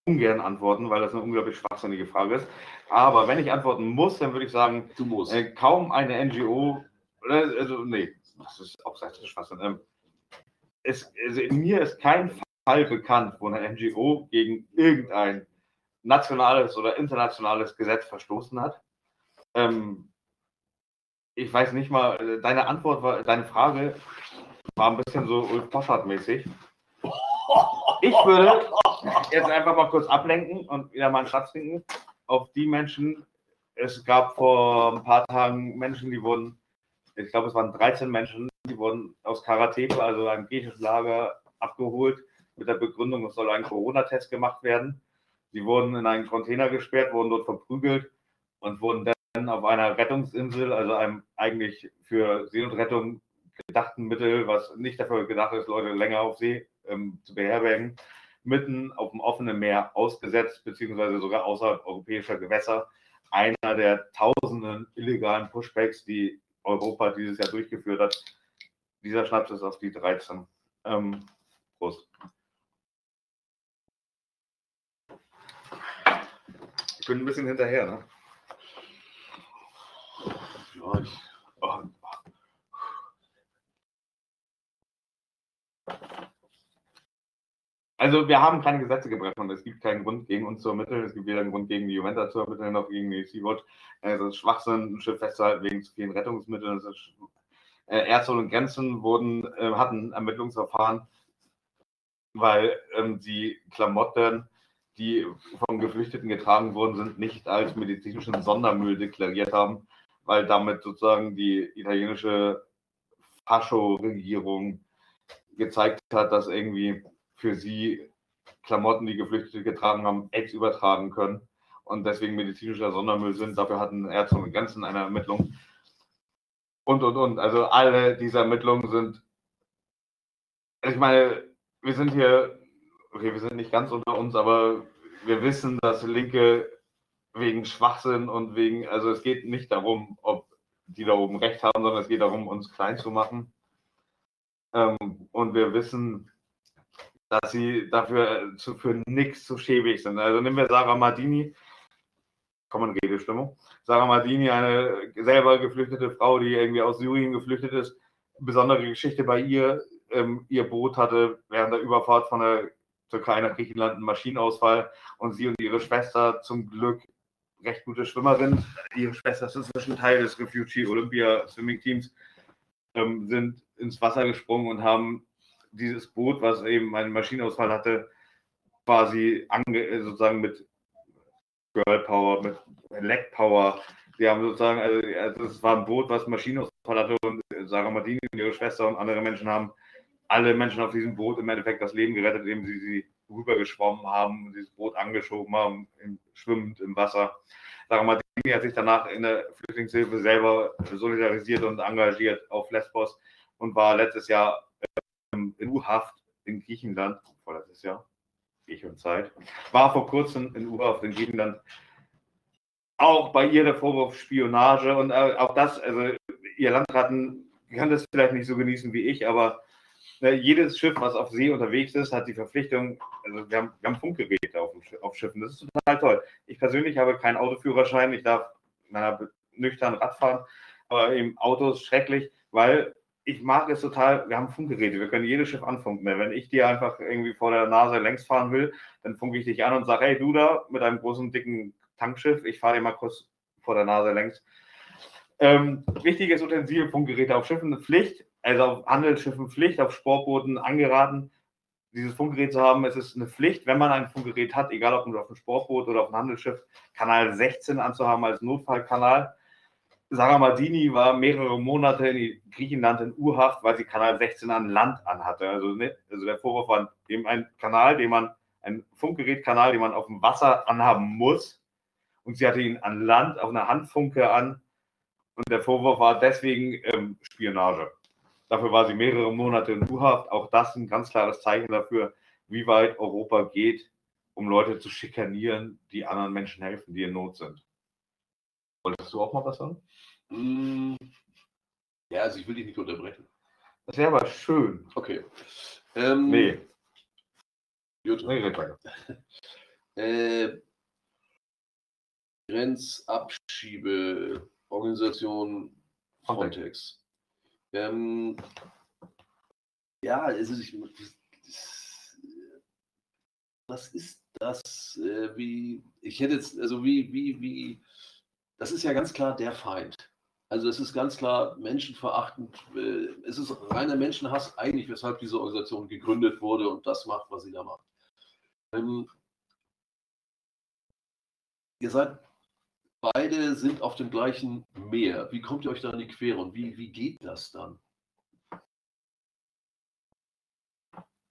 ungern antworten, weil das eine unglaublich schwachsinnige Frage ist. Aber wenn ich antworten muss, dann würde ich sagen, Du musst. äh, kaum eine NGO, oder, also nee, das ist auch seitig Schwachsinn. Ähm, es, also mir ist kein Fall bekannt, wo eine NGO gegen irgendein nationales oder internationales Gesetz verstoßen hat. Ähm, ich weiß nicht mal, äh, deine Antwort war, deine Frage war ein bisschen so Ulf Poschardt-mäßig. Ich würde jetzt einfach mal kurz ablenken und wieder mal einen Schatz trinken auf die Menschen. Es gab vor ein paar Tagen Menschen, die wurden, ich glaube, es waren 13 Menschen, die wurden aus Karatepe, also einem griechischen Lager, abgeholt mit der Begründung, es soll ein Corona-Test gemacht werden. Sie wurden in einen Container gesperrt, wurden dort verprügelt und wurden dann auf einer Rettungsinsel, also einem eigentlich für Seenotrettung gedachten Mittel, was nicht dafür gedacht ist, Leute länger auf See ähm, zu beherbergen, mitten auf dem offenen Meer ausgesetzt, beziehungsweise sogar außerhalb europäischer Gewässer. Einer der tausenden illegalen Pushbacks, die Europa dieses Jahr durchgeführt hat. Dieser Schnaps ist auf die 13. Ähm, Prost. Ich bin ein bisschen hinterher, ne? Ich, Oh. Also wir haben keine Gesetze gebrochen und es gibt keinen Grund gegen uns zu ermitteln. Es gibt weder einen Grund gegen die Juventa zu ermitteln noch gegen die Sea-Watch. Es ist Schwachsinn, ein Schiff festzuhalten wegen zu vielen Rettungsmitteln. Es ist, äh, Ärzte ohne Grenzen wurden, äh, hatten Ermittlungsverfahren, weil ähm, die Klamotten, die von Geflüchteten getragen worden sind, nicht als medizinischen Sondermüll deklariert haben, weil damit sozusagen die italienische Fascho-Regierung gezeigt hat, dass irgendwie für sie Klamotten, die Geflüchtete getragen haben, AIDS übertragen können und deswegen medizinischer Sondermüll sind. Dafür hatten Ärzte ohne Grenzen eine Ermittlung. Und, und, und. Also alle diese Ermittlungen sind, ich meine, wir sind hier, okay, wir sind nicht ganz unter uns, aber wir wissen, dass Linke wegen Schwachsinn und wegen, also es geht nicht darum, ob die da oben recht haben, sondern es geht darum, uns klein zu machen. Ähm, und wir wissen, dass sie dafür zu, für nichts zu schäbig sind. Also nehmen wir Sarah Mardini, komm in Redestimmung. Sarah Mardini, eine selber geflüchtete Frau, die irgendwie aus Syrien geflüchtet ist. Besondere Geschichte bei ihr. Ähm, ihr Boot hatte während der Überfahrt von der Türkei nach Griechenland einen Maschinenausfall und sie und ihre Schwester zum Glück recht gute Schwimmerin. Ihre Schwester ist inzwischen Teil des Refugee Olympia Swimming Teams, ähm, sind ins Wasser gesprungen und haben dieses Boot, was eben einen Maschinenausfall hatte, quasi ange, sozusagen mit Girl Power, mit Leg Power. Sie haben sozusagen, also es war ein Boot, was Maschinenausfall hatte und Sarah Martini und ihre Schwester und andere Menschen haben alle Menschen auf diesem Boot im Endeffekt das Leben gerettet, indem sie sie rübergeschwommen haben dieses Boot angeschoben haben, im, schwimmend im Wasser. Sarah Martini hat sich danach in der Flüchtlingshilfe selber solidarisiert und engagiert auf Lesbos und war letztes Jahr ähm, in U-Haft in Griechenland, vorletztes Jahr, ich und Zeit, war vor kurzem in U-Haft in Griechenland. Auch bei ihr der Vorwurf Spionage und äh, auch das, also ihr Landratten kann das vielleicht nicht so genießen wie ich, aber äh, jedes Schiff, was auf See unterwegs ist, hat die Verpflichtung, also wir haben, wir haben Funkgeräte auf, auf Schiffen, das ist total toll. Ich persönlich habe keinen Autoführerschein, ich darf meiner nüchtern Rad fahren, aber im Auto ist schrecklich, weil ich mag es total, wir haben Funkgeräte, wir können jedes Schiff anfunken. Wenn ich dir einfach irgendwie vor der Nase längs fahren will, dann funke ich dich an und sage, hey, du da mit einem großen, dicken Tankschiff, ich fahre dir mal kurz vor der Nase längs. Ähm, wichtiges Utensil, Funkgeräte auf Schiffen, Pflicht, also auf Handelsschiffen Pflicht, auf Sportbooten angeraten, dieses Funkgerät zu haben. Es ist eine Pflicht, wenn man ein Funkgerät hat, egal ob auf einem Sportboot oder auf einem Handelsschiff, Kanal 16 anzuhaben als Notfallkanal. Sarah Mardini war mehrere Monate in Griechenland in Urhaft, weil sie Kanal 16 an Land anhatte. Also, ne, also der Vorwurf war eben ein Kanal, den man, ein Funkgerätkanal, den man auf dem Wasser anhaben muss. Und sie hatte ihn an Land auf einer Handfunke an. Und der Vorwurf war deswegen ähm, Spionage. Dafür war sie mehrere Monate in U-Haft. Auch das ein ganz klares Zeichen dafür, wie weit Europa geht, um Leute zu schikanieren, die anderen Menschen helfen, die in Not sind. Wolltest du auch mal was sagen? Mm, Ja, also ich will dich nicht unterbrechen. Das wäre aber schön. Okay. Ähm, Nee, Gut. nee. Äh, Grenzabschiebeorganisation Frontex. Ähm, ja, also ich, was ist das? Äh, wie, ich hätte jetzt, also wie, wie, wie, das ist ja ganz klar der Feind. Also es ist ganz klar menschenverachtend. Äh, es ist reiner Menschenhass eigentlich, weshalb diese Organisation gegründet wurde und das macht, was sie da macht. Ähm, ihr seid beide sind auf dem gleichen Meer. Wie kommt ihr euch da in die Quere und wie, wie geht das dann?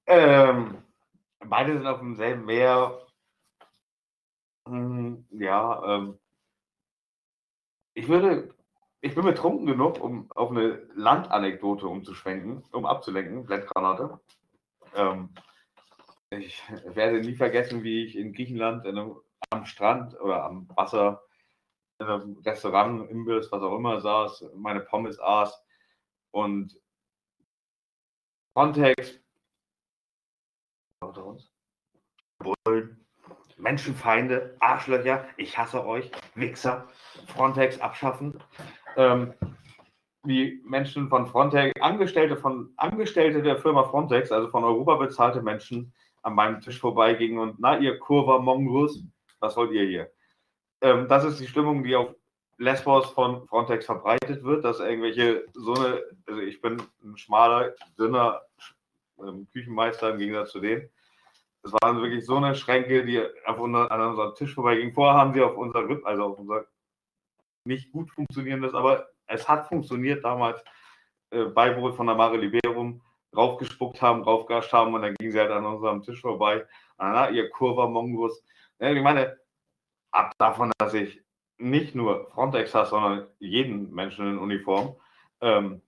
Ähm, beide sind auf demselben Meer. Hm, Ja, ähm, ich würde, ich bin betrunken genug, um auf eine Landanekdote umzuschwenken, um abzulenken, Blendgranate. Ähm, ich werde nie vergessen, wie ich in Griechenland in einem, am Strand oder am Wasser Restaurant, Imbiss, was auch immer saß, meine Pommes aß und. Bullen, Menschenfeinde, Arschlöcher, ich hasse euch, Wichser, Frontex abschaffen. Ähm, wie Menschen von Frontex, Angestellte von Angestellte der Firma Frontex, also von Europa bezahlte Menschen, an meinem Tisch vorbeigingen und na, ihr Kurva Mongus, was wollt ihr hier? Ähm, das ist die Stimmung, die auf Lesbos von Frontex verbreitet wird, dass irgendwelche so eine, also ich bin ein schmaler, dünner ähm, Küchenmeister im Gegensatz zu denen. Es waren wirklich so eine Schränke, die unser, an unserem Tisch vorbeigingen. Vorher haben sie auf unser Ripp, also auf unser nicht gut funktionierendes, aber es hat funktioniert damals äh, Beiboot von der Mare Liberum draufgespuckt haben, draufgascht haben und dann ging sie halt an unserem Tisch vorbei. Ah, ihr Kurva Mongus. Ja, ich meine, ab davon, dass ich nicht nur Frontex hasse, sondern jeden Menschen in Uniform. Ähm,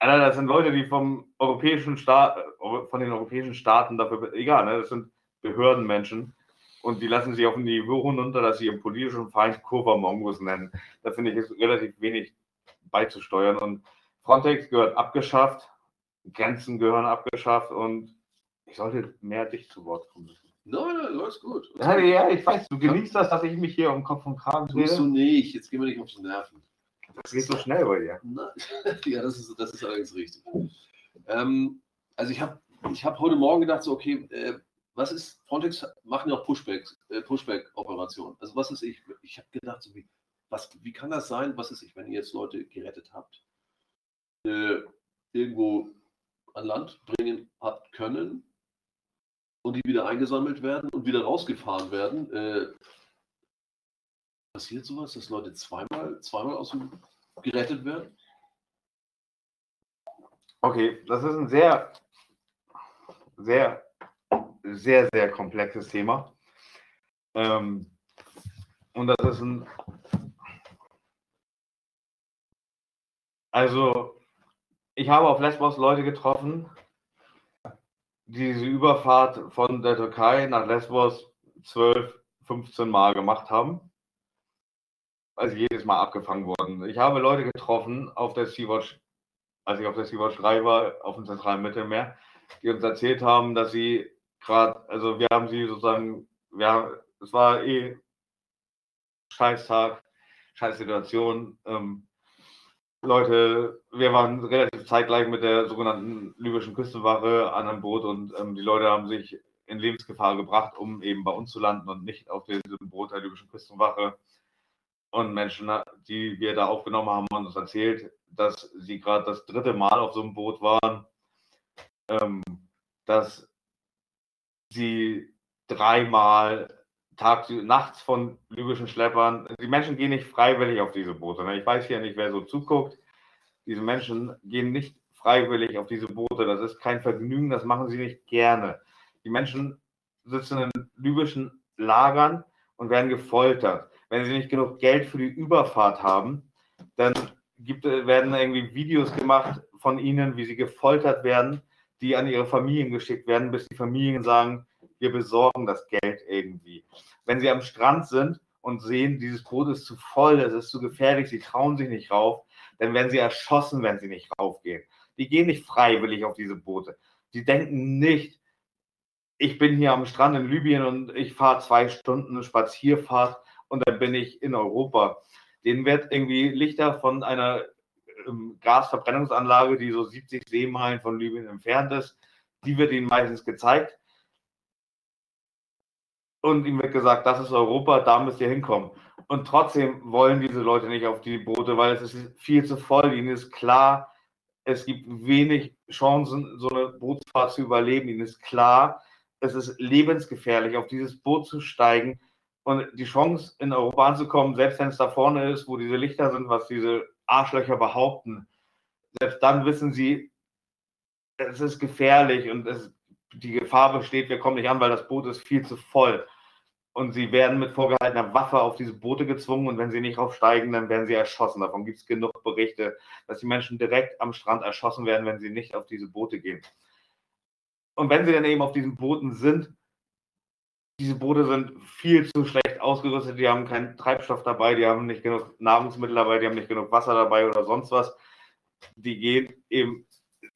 das sind Leute, die vom europäischen Staat, äh, von den europäischen Staaten dafür, egal, ne, das sind Behördenmenschen und die lassen sich auf ein Niveau runter, dass sie ihren politischen Feind Kurva Mongus nennen. Da finde ich es relativ wenig beizusteuern und Frontex gehört abgeschafft, Grenzen gehören abgeschafft und ich sollte mehr dich zu Wort kommen. Nein, nein, alles gut. Ja, ja, ich weiß, du genießt das, dass ich mich hier um Kopf und Kragen Tust du drehe. nicht. Jetzt gehen wir nicht auf die Nerven. Das geht so schnell bei dir. Ja, das ist, das ist allerdings richtig. Ähm, also ich habe ich hab heute Morgen gedacht, so, okay, äh, was ist, Frontex machen ja auch Pushbacks, äh, Pushback-Operationen. Also was ist ich, ich habe gedacht, so wie, was, wie kann das sein, was ist ich, wenn ihr jetzt Leute gerettet habt, äh, irgendwo an Land bringen habt können und die wieder eingesammelt werden und wieder rausgefahren werden, äh, passiert sowas, dass Leute zweimal, zweimal aus dem gerettet werden? Okay, das ist ein sehr, sehr, sehr, sehr komplexes Thema. Ähm, und das ist ein. Also, ich habe auf Lesbos Leute getroffen, diese Überfahrt von der Türkei nach Lesbos 12, 15 Mal gemacht haben. Also jedes Mal abgefangen wurden. Ich habe Leute getroffen auf der Sea-Watch als ich auf der Sea-Watch 3 war, auf dem zentralen Mittelmeer, die uns erzählt haben, dass sie gerade, also wir haben sie sozusagen, wir haben, es war eh scheiß Tag, scheiß Situation. Ähm, Leute, wir waren relativ zeitgleich mit der sogenannten libyschen Küstenwache an einem Boot und ähm, die Leute haben sich in Lebensgefahr gebracht, um eben bei uns zu landen und nicht auf diesem Boot der libyschen Küstenwache. Und Menschen, die wir da aufgenommen haben, haben uns erzählt, dass sie gerade das dritte Mal auf so einem Boot waren, ähm, dass sie dreimal tags, nachts von libyschen Schleppern, die Menschen gehen nicht freiwillig auf diese Boote. Ne? Ich weiß ja nicht, wer so zuguckt. Diese Menschen gehen nicht freiwillig auf diese Boote. Das ist kein Vergnügen, das machen sie nicht gerne. Die Menschen sitzen in libyschen Lagern und werden gefoltert. Wenn sie nicht genug Geld für die Überfahrt haben, dann gibt, werden irgendwie Videos gemacht von ihnen, wie sie gefoltert werden, die an ihre Familien geschickt werden, bis die Familien sagen, wir besorgen das Geld irgendwie. Wenn sie am Strand sind und sehen, dieses Boot ist zu voll, es ist zu gefährlich, sie trauen sich nicht rauf, dann werden sie erschossen, wenn sie nicht raufgehen. Die gehen nicht freiwillig auf diese Boote. Die denken nicht, ich bin hier am Strand in Libyen und ich fahre zwei Stunden Spazierfahrt und dann bin ich in Europa. Denen wird irgendwie Lichter von einer ähm, Gasverbrennungsanlage, die so 70 Seemeilen von Libyen entfernt ist, die wird ihnen meistens gezeigt. Und ihm wird gesagt, das ist Europa, da müsst ihr hinkommen. Und trotzdem wollen diese Leute nicht auf die Boote, weil es ist viel zu voll. Ihnen ist klar, es gibt wenig Chancen, so eine Bootsfahrt zu überleben. Ihnen ist klar, es ist lebensgefährlich, auf dieses Boot zu steigen und die Chance, in Europa anzukommen, selbst wenn es da vorne ist, wo diese Lichter sind, was diese Arschlöcher behaupten, selbst dann wissen sie, es ist gefährlich und es, die Gefahr besteht, wir kommen nicht an, weil das Boot ist viel zu voll. Und sie werden mit vorgehaltener Waffe auf diese Boote gezwungen und wenn sie nicht aufsteigen, dann werden sie erschossen. Davon gibt es genug Berichte, dass die Menschen direkt am Strand erschossen werden, wenn sie nicht auf diese Boote gehen. Und wenn sie dann eben auf diesen Booten sind, diese Boote sind viel zu schlecht ausgerüstet, die haben keinen Treibstoff dabei, die haben nicht genug Nahrungsmittel dabei, die haben nicht genug Wasser dabei oder sonst was. Die gehen eben, ich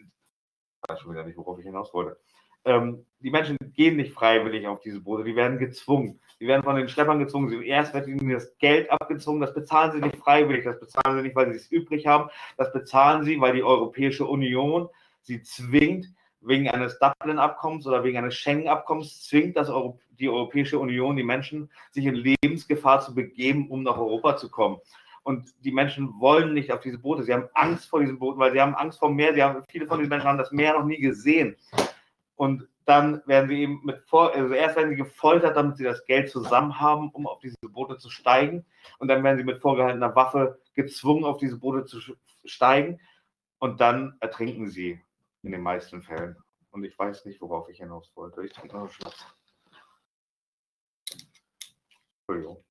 weiß schon wieder nicht, worauf ich hinaus wollte. Ähm, die Menschen gehen nicht freiwillig auf diese Boote, die werden gezwungen. Die werden von den Schleppern gezwungen. Erst wird ihnen das Geld abgezwungen, das bezahlen sie nicht freiwillig, das bezahlen sie nicht, weil sie es übrig haben, das bezahlen sie, weil die Europäische Union sie zwingt, wegen eines Dublin-Abkommens oder wegen eines Schengen-Abkommens zwingt das Euro die Europäische Union die Menschen, sich in Lebensgefahr zu begeben, um nach Europa zu kommen. Und die Menschen wollen nicht auf diese Boote. Sie haben Angst vor diesen Booten, weil sie haben Angst vor dem Meer. Sie haben, viele von diesen Menschen haben das Meer noch nie gesehen. Und dann werden sie eben mit vor, also erst werden sie gefoltert, damit sie das Geld zusammen haben, um auf diese Boote zu steigen. Und dann werden sie mit vorgehaltener Waffe gezwungen, auf diese Boote zu steigen. Und dann ertrinken sie in den meisten Fällen. Und ich weiß nicht, worauf ich hinaus wollte. Ich trinke noch einen Schnaps. Entschuldigung.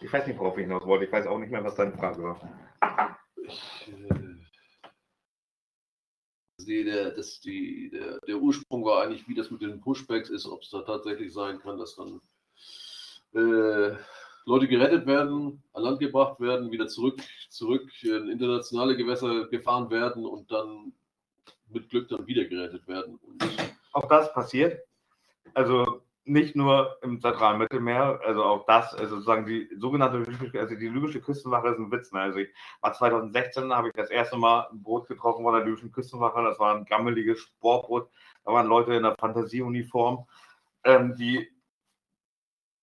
Ich weiß nicht, worauf ich hinaus wollte. Ich weiß auch nicht mehr, was deine Frage war. Ich, äh, sehe, der, das, die, der, der, Ursprung war eigentlich, wie das mit den Pushbacks ist, ob es da tatsächlich sein kann, dass dann äh, Leute gerettet werden, an Land gebracht werden, wieder zurück, zurück in internationale Gewässer gefahren werden und dann mit Glück dann wieder gerettet werden. Und auch das passiert. Also nicht nur im zentralen Mittelmeer, also auch das, also sozusagen die sogenannte, also die libysche Küstenwache ist ein Witz. Ne? Also ich war 2016, habe ich das erste Mal ein Boot getroffen von der libyschen Küstenwache. Das war ein gammeliges Sportboot. Da waren Leute in der Fantasieuniform, ähm, die,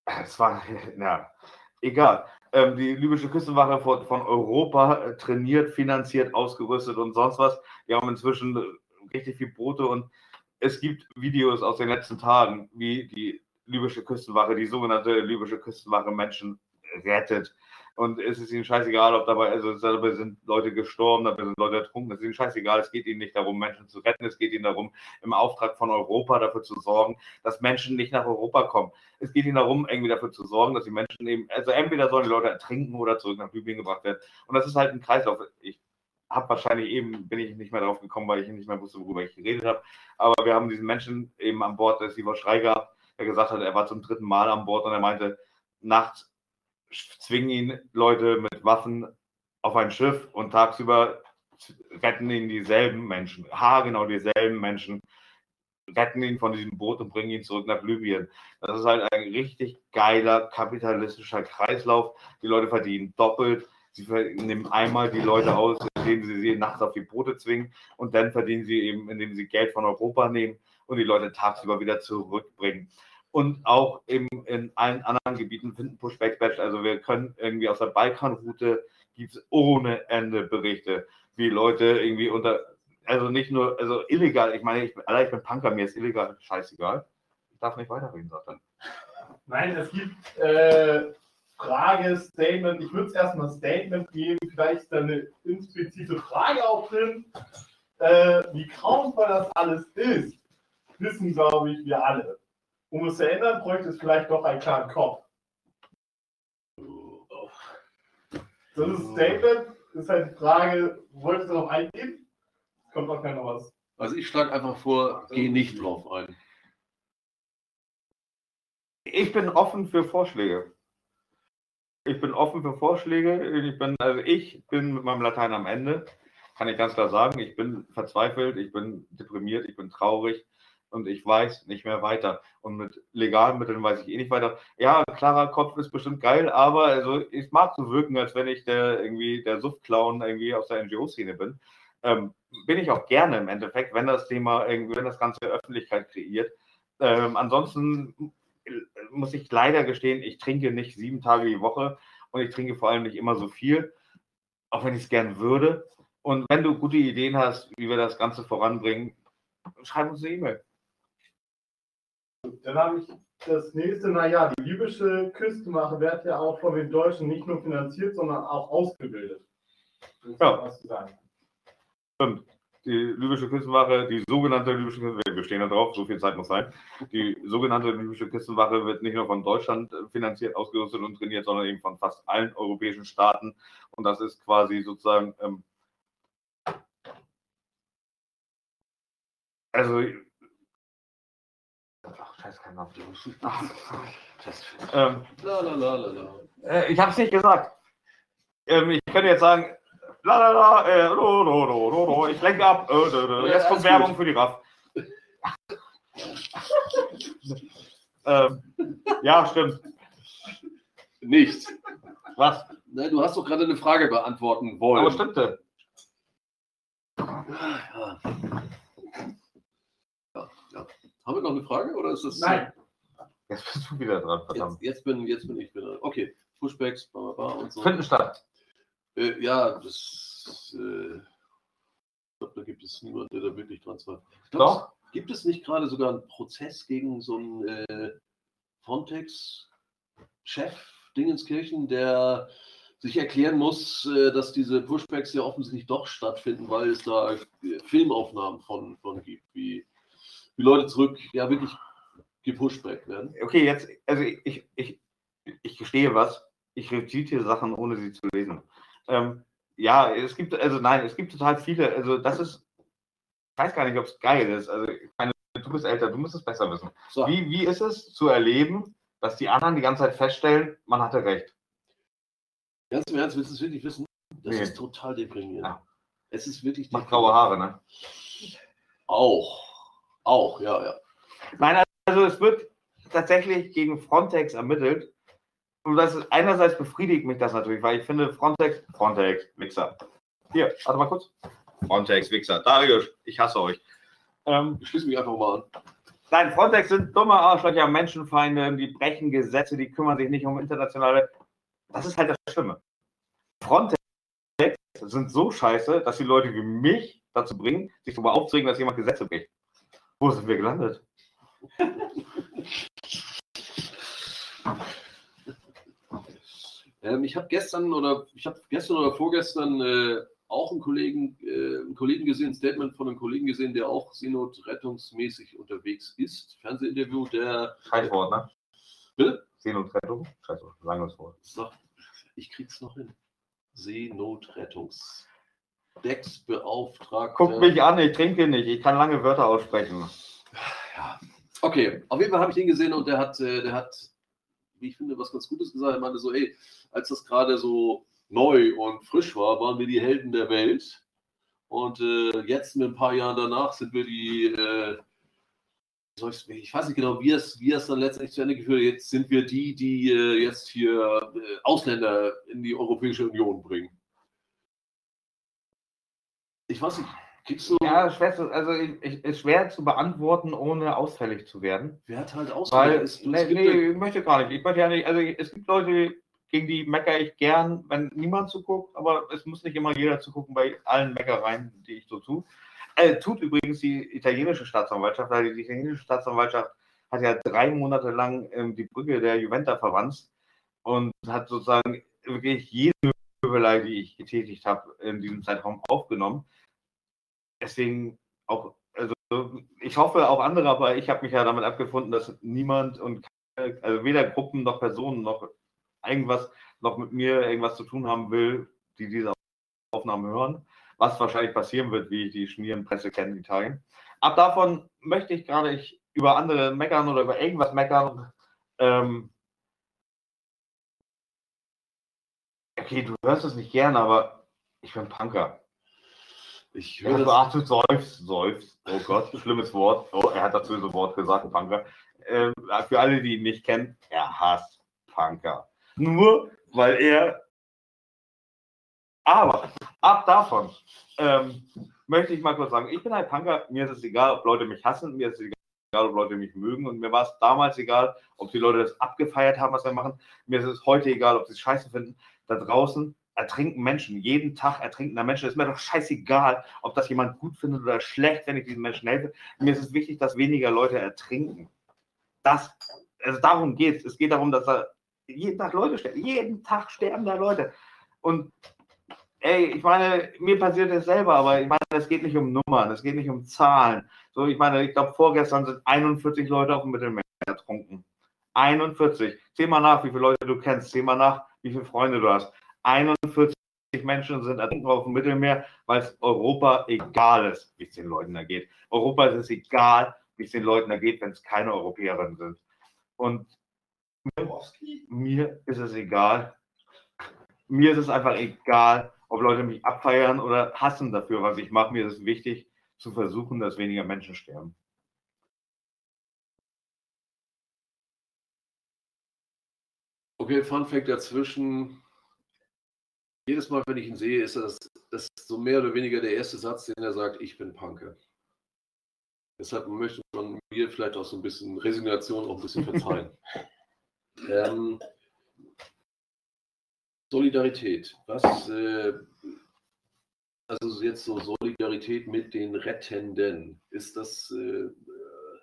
es war, ja, egal. Ähm, die libysche Küstenwache von, von Europa äh, trainiert, finanziert, ausgerüstet und sonst was. Die haben inzwischen richtig viele Boote und es gibt Videos aus den letzten Tagen, wie die libysche Küstenwache, die sogenannte libysche Küstenwache Menschen rettet. Und es ist ihnen scheißegal, ob dabei, also dabei sind Leute gestorben, dabei sind Leute ertrunken. Es ist ihnen scheißegal. Es geht ihnen nicht darum, Menschen zu retten. Es geht ihnen darum, im Auftrag von Europa dafür zu sorgen, dass Menschen nicht nach Europa kommen. Es geht ihnen darum, irgendwie dafür zu sorgen, dass die Menschen eben, also entweder sollen die Leute ertrinken oder zurück nach Libyen gebracht werden. Und das ist halt ein Kreislauf. Ich habe wahrscheinlich eben, bin ich nicht mehr drauf gekommen, weil ich nicht mehr wusste, worüber ich geredet habe. Aber wir haben diesen Menschen eben an Bord des Ivo Schrei gehabt, der gesagt hat, er war zum dritten Mal an Bord und er meinte, nachts zwingen ihn Leute mit Waffen auf ein Schiff und tagsüber retten ihn dieselben Menschen, haargenau dieselben Menschen, retten ihn von diesem Boot und bringen ihn zurück nach Libyen. Das ist halt ein richtig geiler kapitalistischer Kreislauf. Die Leute verdienen doppelt. Sie nehmen einmal die Leute aus, indem sie sie nachts auf die Boote zwingen und dann verdienen sie eben, indem sie Geld von Europa nehmen und die Leute tagsüber wieder zurückbringen und auch im, in allen anderen Gebieten finden Pushbacks Batch. Also wir können irgendwie aus der Balkanroute gibt es ohne Ende Berichte, wie Leute irgendwie unter, also nicht nur, also illegal, ich meine, ich, Alter, ich bin Punker, mir ist illegal, scheißegal. Ich darf nicht weiterreden, sagt er. Nein, es gibt äh, Frage, Statement. Ich würde es erstmal Statement geben, vielleicht dann eine implizite Frage auch drin. Äh, wie grauenvoll das alles ist, wissen, glaube ich, wir alle. Um es zu ändern, bräuchte es vielleicht doch einen klaren Kopf. Das ist ein Statement. Das ist halt die Frage, wolltest du darauf eingehen? Kommt auch keiner was. Also ich schlage einfach vor, geh nicht drauf ein. Ich bin offen für Vorschläge. Ich bin offen für Vorschläge. Ich bin, also ich bin mit meinem Latein am Ende, kann ich ganz klar sagen. Ich bin verzweifelt, ich bin deprimiert, ich bin traurig und ich weiß nicht mehr weiter. Und mit legalen Mitteln weiß ich eh nicht weiter. Ja, klarer Kopf ist bestimmt geil, aber also ich mag so wirken, als wenn ich der irgendwie der Suftclown irgendwie aus der NGO-Szene bin. Ähm, bin ich auch gerne im Endeffekt, wenn das Thema irgendwie, wenn das Ganze Öffentlichkeit kreiert. Ähm, ansonsten muss ich leider gestehen, ich trinke nicht sieben Tage die Woche und ich trinke vor allem nicht immer so viel, auch wenn ich es gern würde. Und wenn du gute Ideen hast, wie wir das Ganze voranbringen, schreib uns eine E-Mail. Dann habe ich das nächste, naja, die libysche Küstenwache wird ja auch von den Deutschen nicht nur finanziert, sondern auch ausgebildet. Ja. Was zu sagen. Stimmt. Die libysche Küstenwache, die sogenannte libysche Küstenwache, wir stehen da drauf, so viel Zeit muss sein. Die sogenannte libysche Küstenwache wird nicht nur von Deutschland äh, finanziert, ausgerüstet und trainiert, sondern eben von fast allen europäischen Staaten. Und das ist quasi sozusagen, ähm, also, ach, scheiße, kein Name. Ach, ähm, äh, ich habe es nicht gesagt. Ähm, ich könnte jetzt sagen, la la la, äh, ich lenke ab. Äh, Jetzt kommt Werbung für die RAF. ähm, ja, stimmt. Nicht. Was? Nein, du hast doch gerade eine Frage beantworten wollen. Aber stimmte. Ja. Ja, ja. Haben wir noch eine Frage oder ist das? Nein, Jetzt bist du wieder dran, Jetzt, verdammt. jetzt, bin, jetzt bin ich wieder. Okay, Pushbacks, bla bla bla und so. Finden statt. Äh, ja, das. Äh, ich glaube, da gibt es niemanden, der da wirklich dran zweifelt. Doch. es- Gibt es nicht gerade sogar einen Prozess gegen so einen äh, Frontex-Chef Dingenskirchen, der sich erklären muss, äh, dass diese Pushbacks ja offensichtlich doch stattfinden, weil es da äh, Filmaufnahmen von, von gibt, wie, wie Leute zurück, ja wirklich gepushbackt werden. Okay, jetzt, also ich, ich, ich gestehe was. Ich rezitiere Sachen, ohne sie zu lesen. Ähm, ja, es gibt, also nein, es gibt total viele. Also das ist, ich weiß gar nicht, ob es geil ist. Also ich meine, du bist älter, du musst es besser wissen. So, Wie, wie ist es zu erleben, dass die anderen die ganze Zeit feststellen, man hatte recht? ganz im Ernst, willst du es wirklich wissen? Das Nee. ist total deprimierend. Ja. Es ist wirklich Macht graue Haare, ne? Auch. Auch, ja, ja. Nein, also es wird tatsächlich gegen Frontex ermittelt. Und das ist, einerseits befriedigt mich das natürlich, weil ich finde, Frontex, Frontex, Wichser. Hier, warte mal kurz. Frontex, Wichser. Darius, ich hasse euch. Ähm, Ich schließe mich einfach mal an. nein, Frontex sind dumme Arschlöcher, Menschenfeinde, die brechen Gesetze, die kümmern sich nicht um internationale. Das ist halt das Schlimme. Frontex sind so scheiße, dass die Leute wie mich dazu bringen, sich darüber aufzuregen, dass jemand Gesetze bricht. Wo sind wir gelandet? Ähm, ich habe gestern oder ich habe gestern oder vorgestern äh, auch einen Kollegen, äh, einen Kollegen gesehen, ein Statement von einem Kollegen gesehen, der auch seenotrettungsmäßig unterwegs ist. Fernsehinterview, der Scheißwort, ne? Bitte? Seenotrettung? Scheißwort, sagen wir es vor. sagt, ich krieg's noch hin. Seenotrettungs. Decksbeauftragter. Guck mich an, ich trinke nicht, ich kann lange Wörter aussprechen. Ja. Okay, auf jeden Fall habe ich den gesehen und der hat, äh, der hat, wie ich finde, was ganz Gutes gesagt. Er meinte so, ey, als das gerade so neu und frisch war, waren wir die Helden der Welt. Und äh, jetzt, mit ein paar Jahren danach, sind wir die, äh, ich weiß nicht genau, wie es, wie es dann letztendlich zu Ende geführt hat. Jetzt sind wir die, die äh, jetzt hier äh, Ausländer in die Europäische Union bringen. Ich weiß nicht, kriegst du, Ja, schwer zu, also ich, ist schwer zu beantworten, ohne ausfällig zu werden. wer hat halt Ausländer? Weil, Es- nee, nee, ja- ich möchte gar nicht. Ich möchte ja nicht, also es gibt Leute, gegen die meckere ich gern, wenn niemand zuguckt, aber es muss nicht immer jeder zugucken bei allen Meckereien, die ich so tue. Äh, tut übrigens die italienische Staatsanwaltschaft, weil die italienische Staatsanwaltschaft hat ja drei Monate lang ähm, die Brücke der Juventa verwandt und hat sozusagen wirklich jede Möbelei, die ich getätigt habe, in diesem Zeitraum aufgenommen. Deswegen auch, also ich hoffe auch andere, aber ich habe mich ja damit abgefunden, dass niemand und also weder Gruppen noch Personen noch irgendwas noch mit mir irgendwas zu tun haben will, die diese Aufnahmen hören, was wahrscheinlich passieren wird, wie ich die Schmierenpresse kenne in Italien. Ab davon möchte ich gerade ich über andere meckern oder über irgendwas meckern. Ähm okay, du hörst es nicht gerne, aber ich bin Punker. Ich höre das. Ach, du seufzt, seufzt. Oh Gott, schlimmes Wort. Oh, er hat dazu so ein Wort gesagt, Punker. Ähm, für alle, die ihn nicht kennen, er hasst Punker. Nur weil er. Aber ab davon ähm, möchte ich mal kurz sagen, ich bin ein Punker, mir ist es egal, ob Leute mich hassen, mir ist es egal, ob Leute mich mögen und mir war es damals egal, ob die Leute das abgefeiert haben, was wir machen. Mir ist es heute egal, ob sie es scheiße finden. Da draußen ertrinken Menschen, jeden Tag ertrinken da Menschen. Es ist mir doch scheißegal, ob das jemand gut findet oder schlecht, wenn ich diesen Menschen helfe. Mir ist es wichtig, dass weniger Leute ertrinken. Das, also darum geht es. Es geht darum, dass da jeden Tag Leute sterben. Jeden Tag sterben da Leute. Und ey, ich meine, mir passiert das selber, aber ich meine, es geht nicht um Nummern, es geht nicht um Zahlen. So, ich meine, ich glaube, vorgestern sind 41 Leute auf dem Mittelmeer ertrunken. 41. Zähl mal nach, wie viele Leute du kennst. Zähl mal nach, wie viele Freunde du hast. 41 Menschen sind ertrunken auf dem Mittelmeer, weil es Europa egal ist, wie es den Leuten da geht. Europa ist es egal, wie es den Leuten da geht, wenn es keine Europäerinnen sind. Und mir ist es egal. Mir ist es einfach egal, ob Leute mich abfeiern oder hassen dafür, was ich mache. Mir ist es wichtig, zu versuchen, dass weniger Menschen sterben. Okay, Fun Fact dazwischen. Jedes Mal, wenn ich ihn sehe, ist das, das so mehr oder weniger der erste Satz, den er sagt, ich bin Punker. Deshalb möchte man mir vielleicht auch so ein bisschen Resignation auch ein bisschen verzeihen. Ähm, Solidarität. Was, äh, also jetzt so Solidarität mit den Rettenden. Ist das, äh, äh,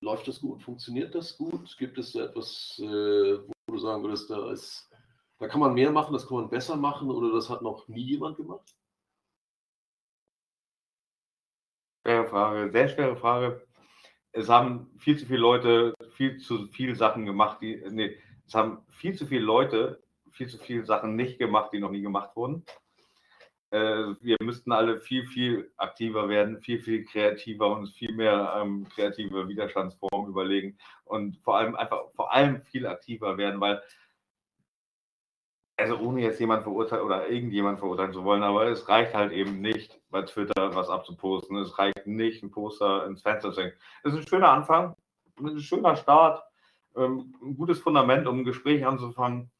läuft das gut? Funktioniert das gut? Gibt es so etwas, äh, wo du sagen würdest, da, ist, da kann man mehr machen, das kann man besser machen oder das hat noch nie jemand gemacht? Schwere Frage, sehr schwere Frage es haben viel zu viele Leute viel zu viele Sachen gemacht, die, nee, es haben viel zu viele Leute viel zu viele Sachen nicht gemacht, die noch nie gemacht wurden. Äh, wir müssten alle viel, viel aktiver werden, viel, viel kreativer und viel mehr ähm, kreative Widerstandsformen überlegen und vor allem einfach, vor allem viel aktiver werden, weil also ohne jetzt jemand verurteilen oder irgendjemand verurteilen zu wollen, aber es reicht halt eben nicht, bei Twitter was abzuposten. Es reicht nicht, ein Poster ins Fenster zu hängen. Es ist ein schöner Anfang, ein schöner Start, ähm, ein gutes Fundament, um ein Gespräch anzufangen.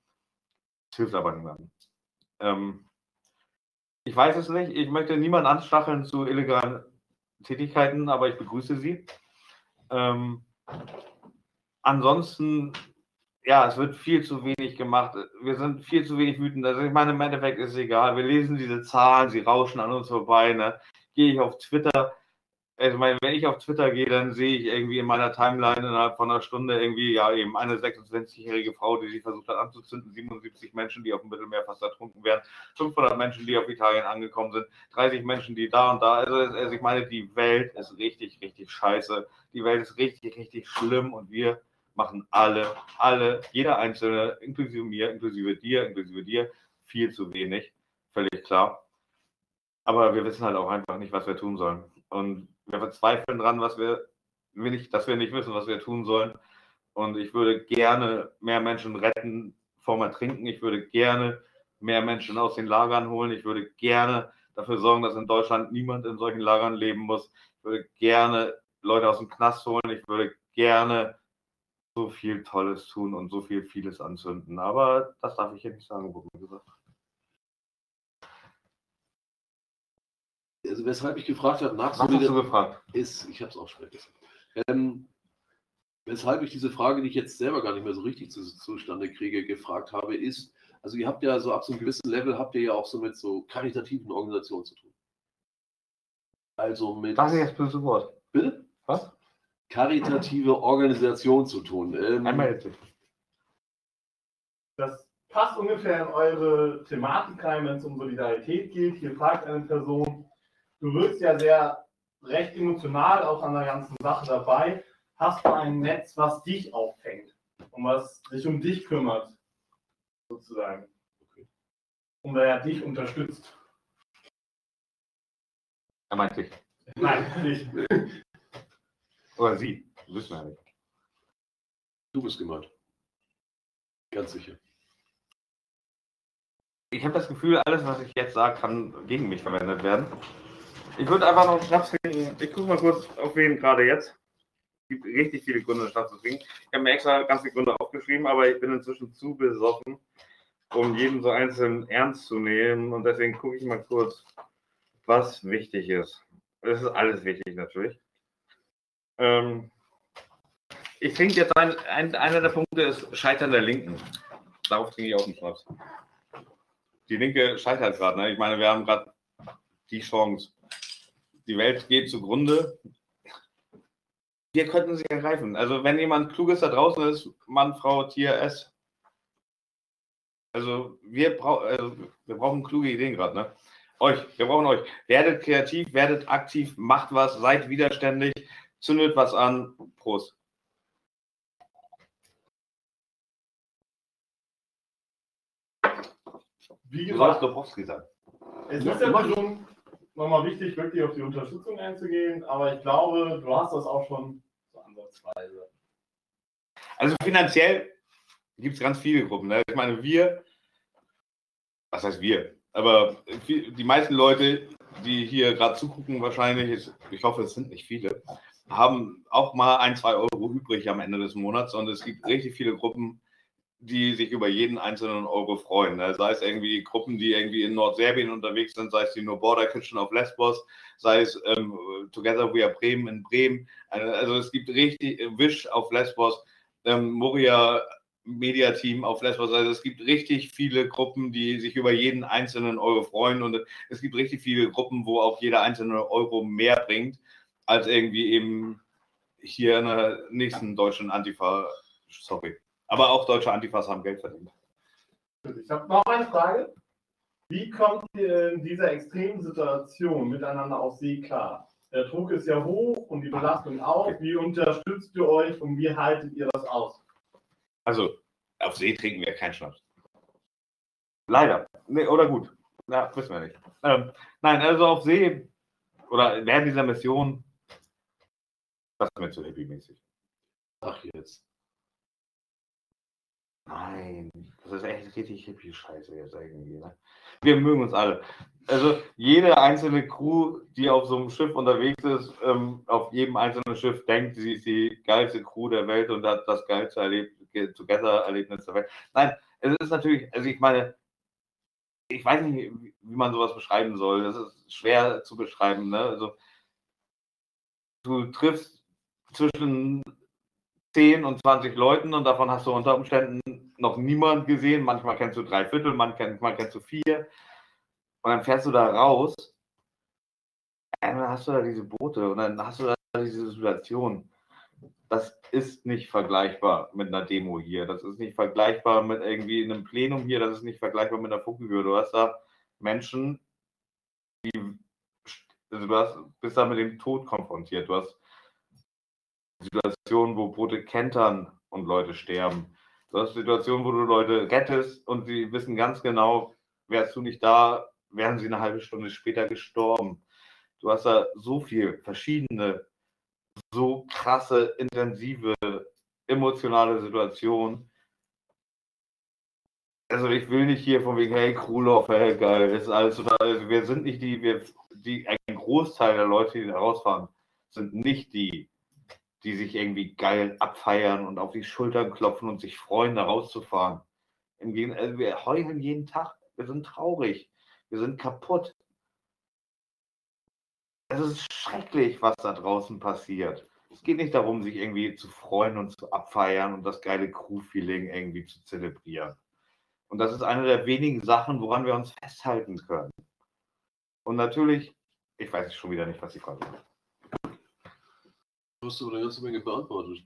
Es hilft aber niemandem. Ähm, ich weiß es nicht. Ich möchte niemanden anstacheln zu illegalen Tätigkeiten, aber ich begrüße sie. Ähm, ansonsten ja, es wird viel zu wenig gemacht. Wir sind viel zu wenig wütend. Also ich meine, im Endeffekt ist es egal. Wir lesen diese Zahlen, sie rauschen an uns vorbei. Ne? Gehe ich auf Twitter, also meine, wenn ich auf Twitter gehe, dann sehe ich irgendwie in meiner Timeline innerhalb von einer Stunde irgendwie, ja, eben eine 26-jährige Frau, die sich versucht hat anzuzünden, 77 Menschen, die auf dem Mittelmeer fast ertrunken werden, 500 Menschen, die auf Italien angekommen sind, 30 Menschen, die da und da, also, also ich meine, die Welt ist richtig, richtig scheiße. Die Welt ist richtig, richtig schlimm und wir machen alle, alle, jeder Einzelne, inklusive mir, inklusive dir, inklusive dir, viel zu wenig. Völlig klar. Aber wir wissen halt auch einfach nicht, was wir tun sollen. Und wir verzweifeln dran, was wir, nicht, dass wir nicht wissen, was wir tun sollen. Und ich würde gerne mehr Menschen retten vom Ertrinken. Ich würde gerne mehr Menschen aus den Lagern holen. Ich würde gerne dafür sorgen, dass in Deutschland niemand in solchen Lagern leben muss. Ich würde gerne Leute aus dem Knast holen. Ich würde gerne so viel Tolles tun und so viel vieles anzünden. Aber das darf ich hier nicht sagen, wurde mir gesagt. Also weshalb ich gefragt habe, nach Was hast du gefragt? Ist, ich habe es auch schon. Ähm, weshalb ich diese Frage, die ich jetzt selber gar nicht mehr so richtig zu, zustande kriege, gefragt habe, ist, also ihr habt ja so ab so einem gewissen Level habt ihr ja auch so mit so karitativen Organisationen zu tun. Also mit. Das ist jetzt böse Wort. Bitte? Was? Karitative Organisation zu tun. Ähm, Einmal jetzt. Das passt ungefähr in eure Thematik rein, wenn es um Solidarität geht. Hier fragt eine Person, du wirkst ja sehr recht emotional auch an der ganzen Sache dabei. Hast du ein Netz, was dich auffängt? und was sich um dich kümmert, sozusagen. Und wer dich unterstützt. Er meint dich. Nein, nicht. Oder sie. Wissen wir ja nicht. Du bist gemeint. Ganz sicher. Ich habe das Gefühl, alles, was ich jetzt sage, kann gegen mich verwendet werden. Ich würde einfach noch einen Schnaps trinken. Ich gucke mal kurz, auf wen gerade jetzt. Es gibt richtig viele Gründe, Schnaps zu trinken. Ich habe mir extra ganz viele Gründe aufgeschrieben, aber ich bin inzwischen zu besoffen, um jeden so einzeln ernst zu nehmen. Und deswegen gucke ich mal kurz, was wichtig ist. Es ist alles wichtig natürlich. Ähm, ich trinke jetzt ein, ein, einer der Punkte ist Scheitern der Linken. Darauf trinke ich auch einen Schnaps. Die Linke scheitert gerade. Ne? Ich meine, wir haben gerade die Chance. Die Welt geht zugrunde. Wir könnten sie ergreifen. Also wenn jemand Kluges da draußen ist, Mann, Frau, Tier, S. Also wir, brau also wir brauchen kluge Ideen gerade. Ne? Euch, wir brauchen euch. Werdet kreativ, werdet aktiv, macht was, seid widerständig, zündet was an. Prost. Wie Du sollst gesagt, sein. es Ja, ist ja schon nochmal wichtig, wirklich auf die Unterstützung einzugehen, aber ich glaube, du hast das auch schon so ansatzweise. Also finanziell gibt es ganz viele Gruppen. Ne? Ich meine, wir, was heißt wir? Aber die meisten Leute, die hier gerade zugucken, wahrscheinlich, ich hoffe, es sind nicht viele, haben auch mal ein, zwei Euro übrig am Ende des Monats. Und es gibt richtig viele Gruppen, die sich über jeden einzelnen Euro freuen. Ne? Sei es irgendwie Gruppen, die irgendwie in Nordserbien unterwegs sind, sei es die No Border Kitchen auf Lesbos, sei es ähm, Together We Are Bremen in Bremen. Also es gibt richtig Wish auf Lesbos, ähm, Moria Media Team auf Lesbos. Also es gibt richtig viele Gruppen, die sich über jeden einzelnen Euro freuen und es gibt richtig viele Gruppen, wo auch jeder einzelne Euro mehr bringt, als irgendwie eben hier in der nächsten deutschen Antifa. Sorry. Aber auch deutsche Antifas haben Geld verdient. Ich habe noch eine Frage. Wie kommt ihr in dieser extremen Situation miteinander auf See klar? Der Druck ist ja hoch und die Belastung auch. Wie unterstützt ihr euch und wie haltet ihr das aus? Also, auf See trinken wir keinen Schnaps. Leider. Nee, oder gut. Ja, wissen wir nicht. Ähm, nein, also auf See oder während dieser Mission, das ist mir zu hippie-mäßig. Ach jetzt. Nein, das ist echt richtig hippie-Scheiße jetzt irgendwie. Ne? Wir mögen uns alle. Also jede einzelne Crew, die auf so einem Schiff unterwegs ist, ähm, auf jedem einzelnen Schiff denkt, sie ist die geilste Crew der Welt und hat das geilste Erleb Together-Erlebnis der Welt. Nein, es ist natürlich, also ich meine, ich weiß nicht, wie wie man sowas beschreiben soll. Das ist schwer zu beschreiben. Ne? Also du triffst zwischen 10 und 20 Leuten und davon hast du unter Umständen noch niemand gesehen. Manchmal kennst du drei Viertel, manchmal kennst du vier. Und dann fährst du da raus. Und dann hast du da diese Boote und dann hast du da diese Situation. Das ist nicht vergleichbar mit einer Demo hier. Das ist nicht vergleichbar mit irgendwie einem Plenum hier. Das ist nicht vergleichbar mit einer Funkenhöhe. Du hast da Menschen, die, also du hast, bist da mit dem Tod konfrontiert. Du hast Situationen, wo Boote kentern und Leute sterben. Du hast Situationen, wo du Leute rettest und sie wissen ganz genau, wärst du nicht da, wären sie eine halbe Stunde später gestorben. Du hast da so viel verschiedene, so krasse, intensive, emotionale Situationen. Also ich will nicht hier von wegen, hey, Krulov, hey, geil, ist alles total, also wir sind nicht die, wir, die, ein Großteil der Leute, die da rausfahren, sind nicht die, die sich irgendwie geil abfeiern und auf die Schultern klopfen und sich freuen, da rauszufahren. Also wir heulen jeden Tag, wir sind traurig, wir sind kaputt. Es ist schrecklich, was da draußen passiert. Es geht nicht darum, sich irgendwie zu freuen und zu abfeiern und das geile Crew-Feeling irgendwie zu zelebrieren. Und das ist eine der wenigen Sachen, woran wir uns festhalten können. Und natürlich, ich weiß schon wieder nicht, was die Frage ist. Du hast aber eine ganze Menge beantwortet.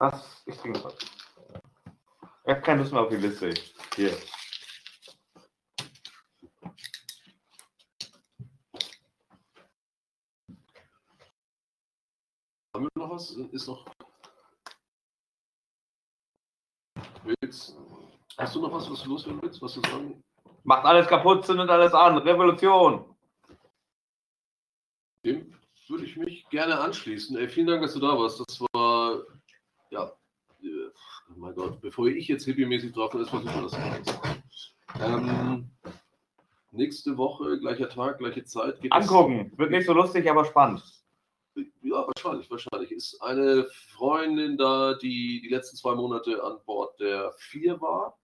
Was? Ich trinke was. Ich habe keine Lust mehr auf die Liste. Hier. Haben Haben wir noch was? Ist noch. Willst, hast du noch was, was du loswerden willst? Was du sagen? Macht alles kaputt, zündet alles an. Revolution. Würde ich mich gerne anschließen. Ey, vielen Dank, dass du da warst. Das war, ja, äh, oh mein Gott, bevor ich jetzt hippie-mäßig drauf bin, ist versuchen wir das. Ähm, nächste Woche, gleicher Tag, gleiche Zeit. Geht es- Angucken. Wird nicht so lustig, aber spannend. Ja, wahrscheinlich, wahrscheinlich. Ist eine Freundin da, die die letzten zwei Monate an Bord der vier war,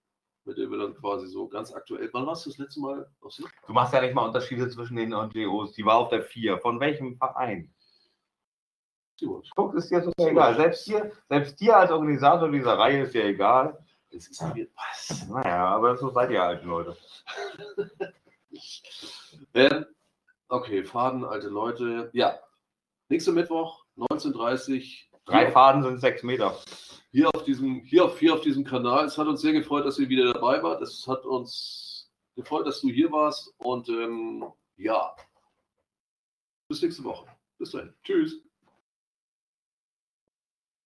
mit der wir dann quasi so ganz aktuell. Wann warst du das letzte Mal? Du machst ja nicht mal Unterschiede zwischen den NGOs. Die war auf der 4. Von welchem Verein? Simon. Guck, ist dir total egal. Selbst dir, selbst dir als Organisator dieser Reihe ist ja egal. Es ist mir was. Naja, aber so seid ihr alten Leute. Ähm, okay, Faden, alte Leute. Ja, nächster Mittwoch, 19.30 Drei Hier- Faden sind sechs Meter. hier auf diesem, hier auf, hier auf diesem Kanal. Es hat uns sehr gefreut, dass ihr wieder dabei wart. Es hat uns gefreut, dass du hier warst. Und ähm, ja, bis nächste Woche. Bis dahin. Tschüss.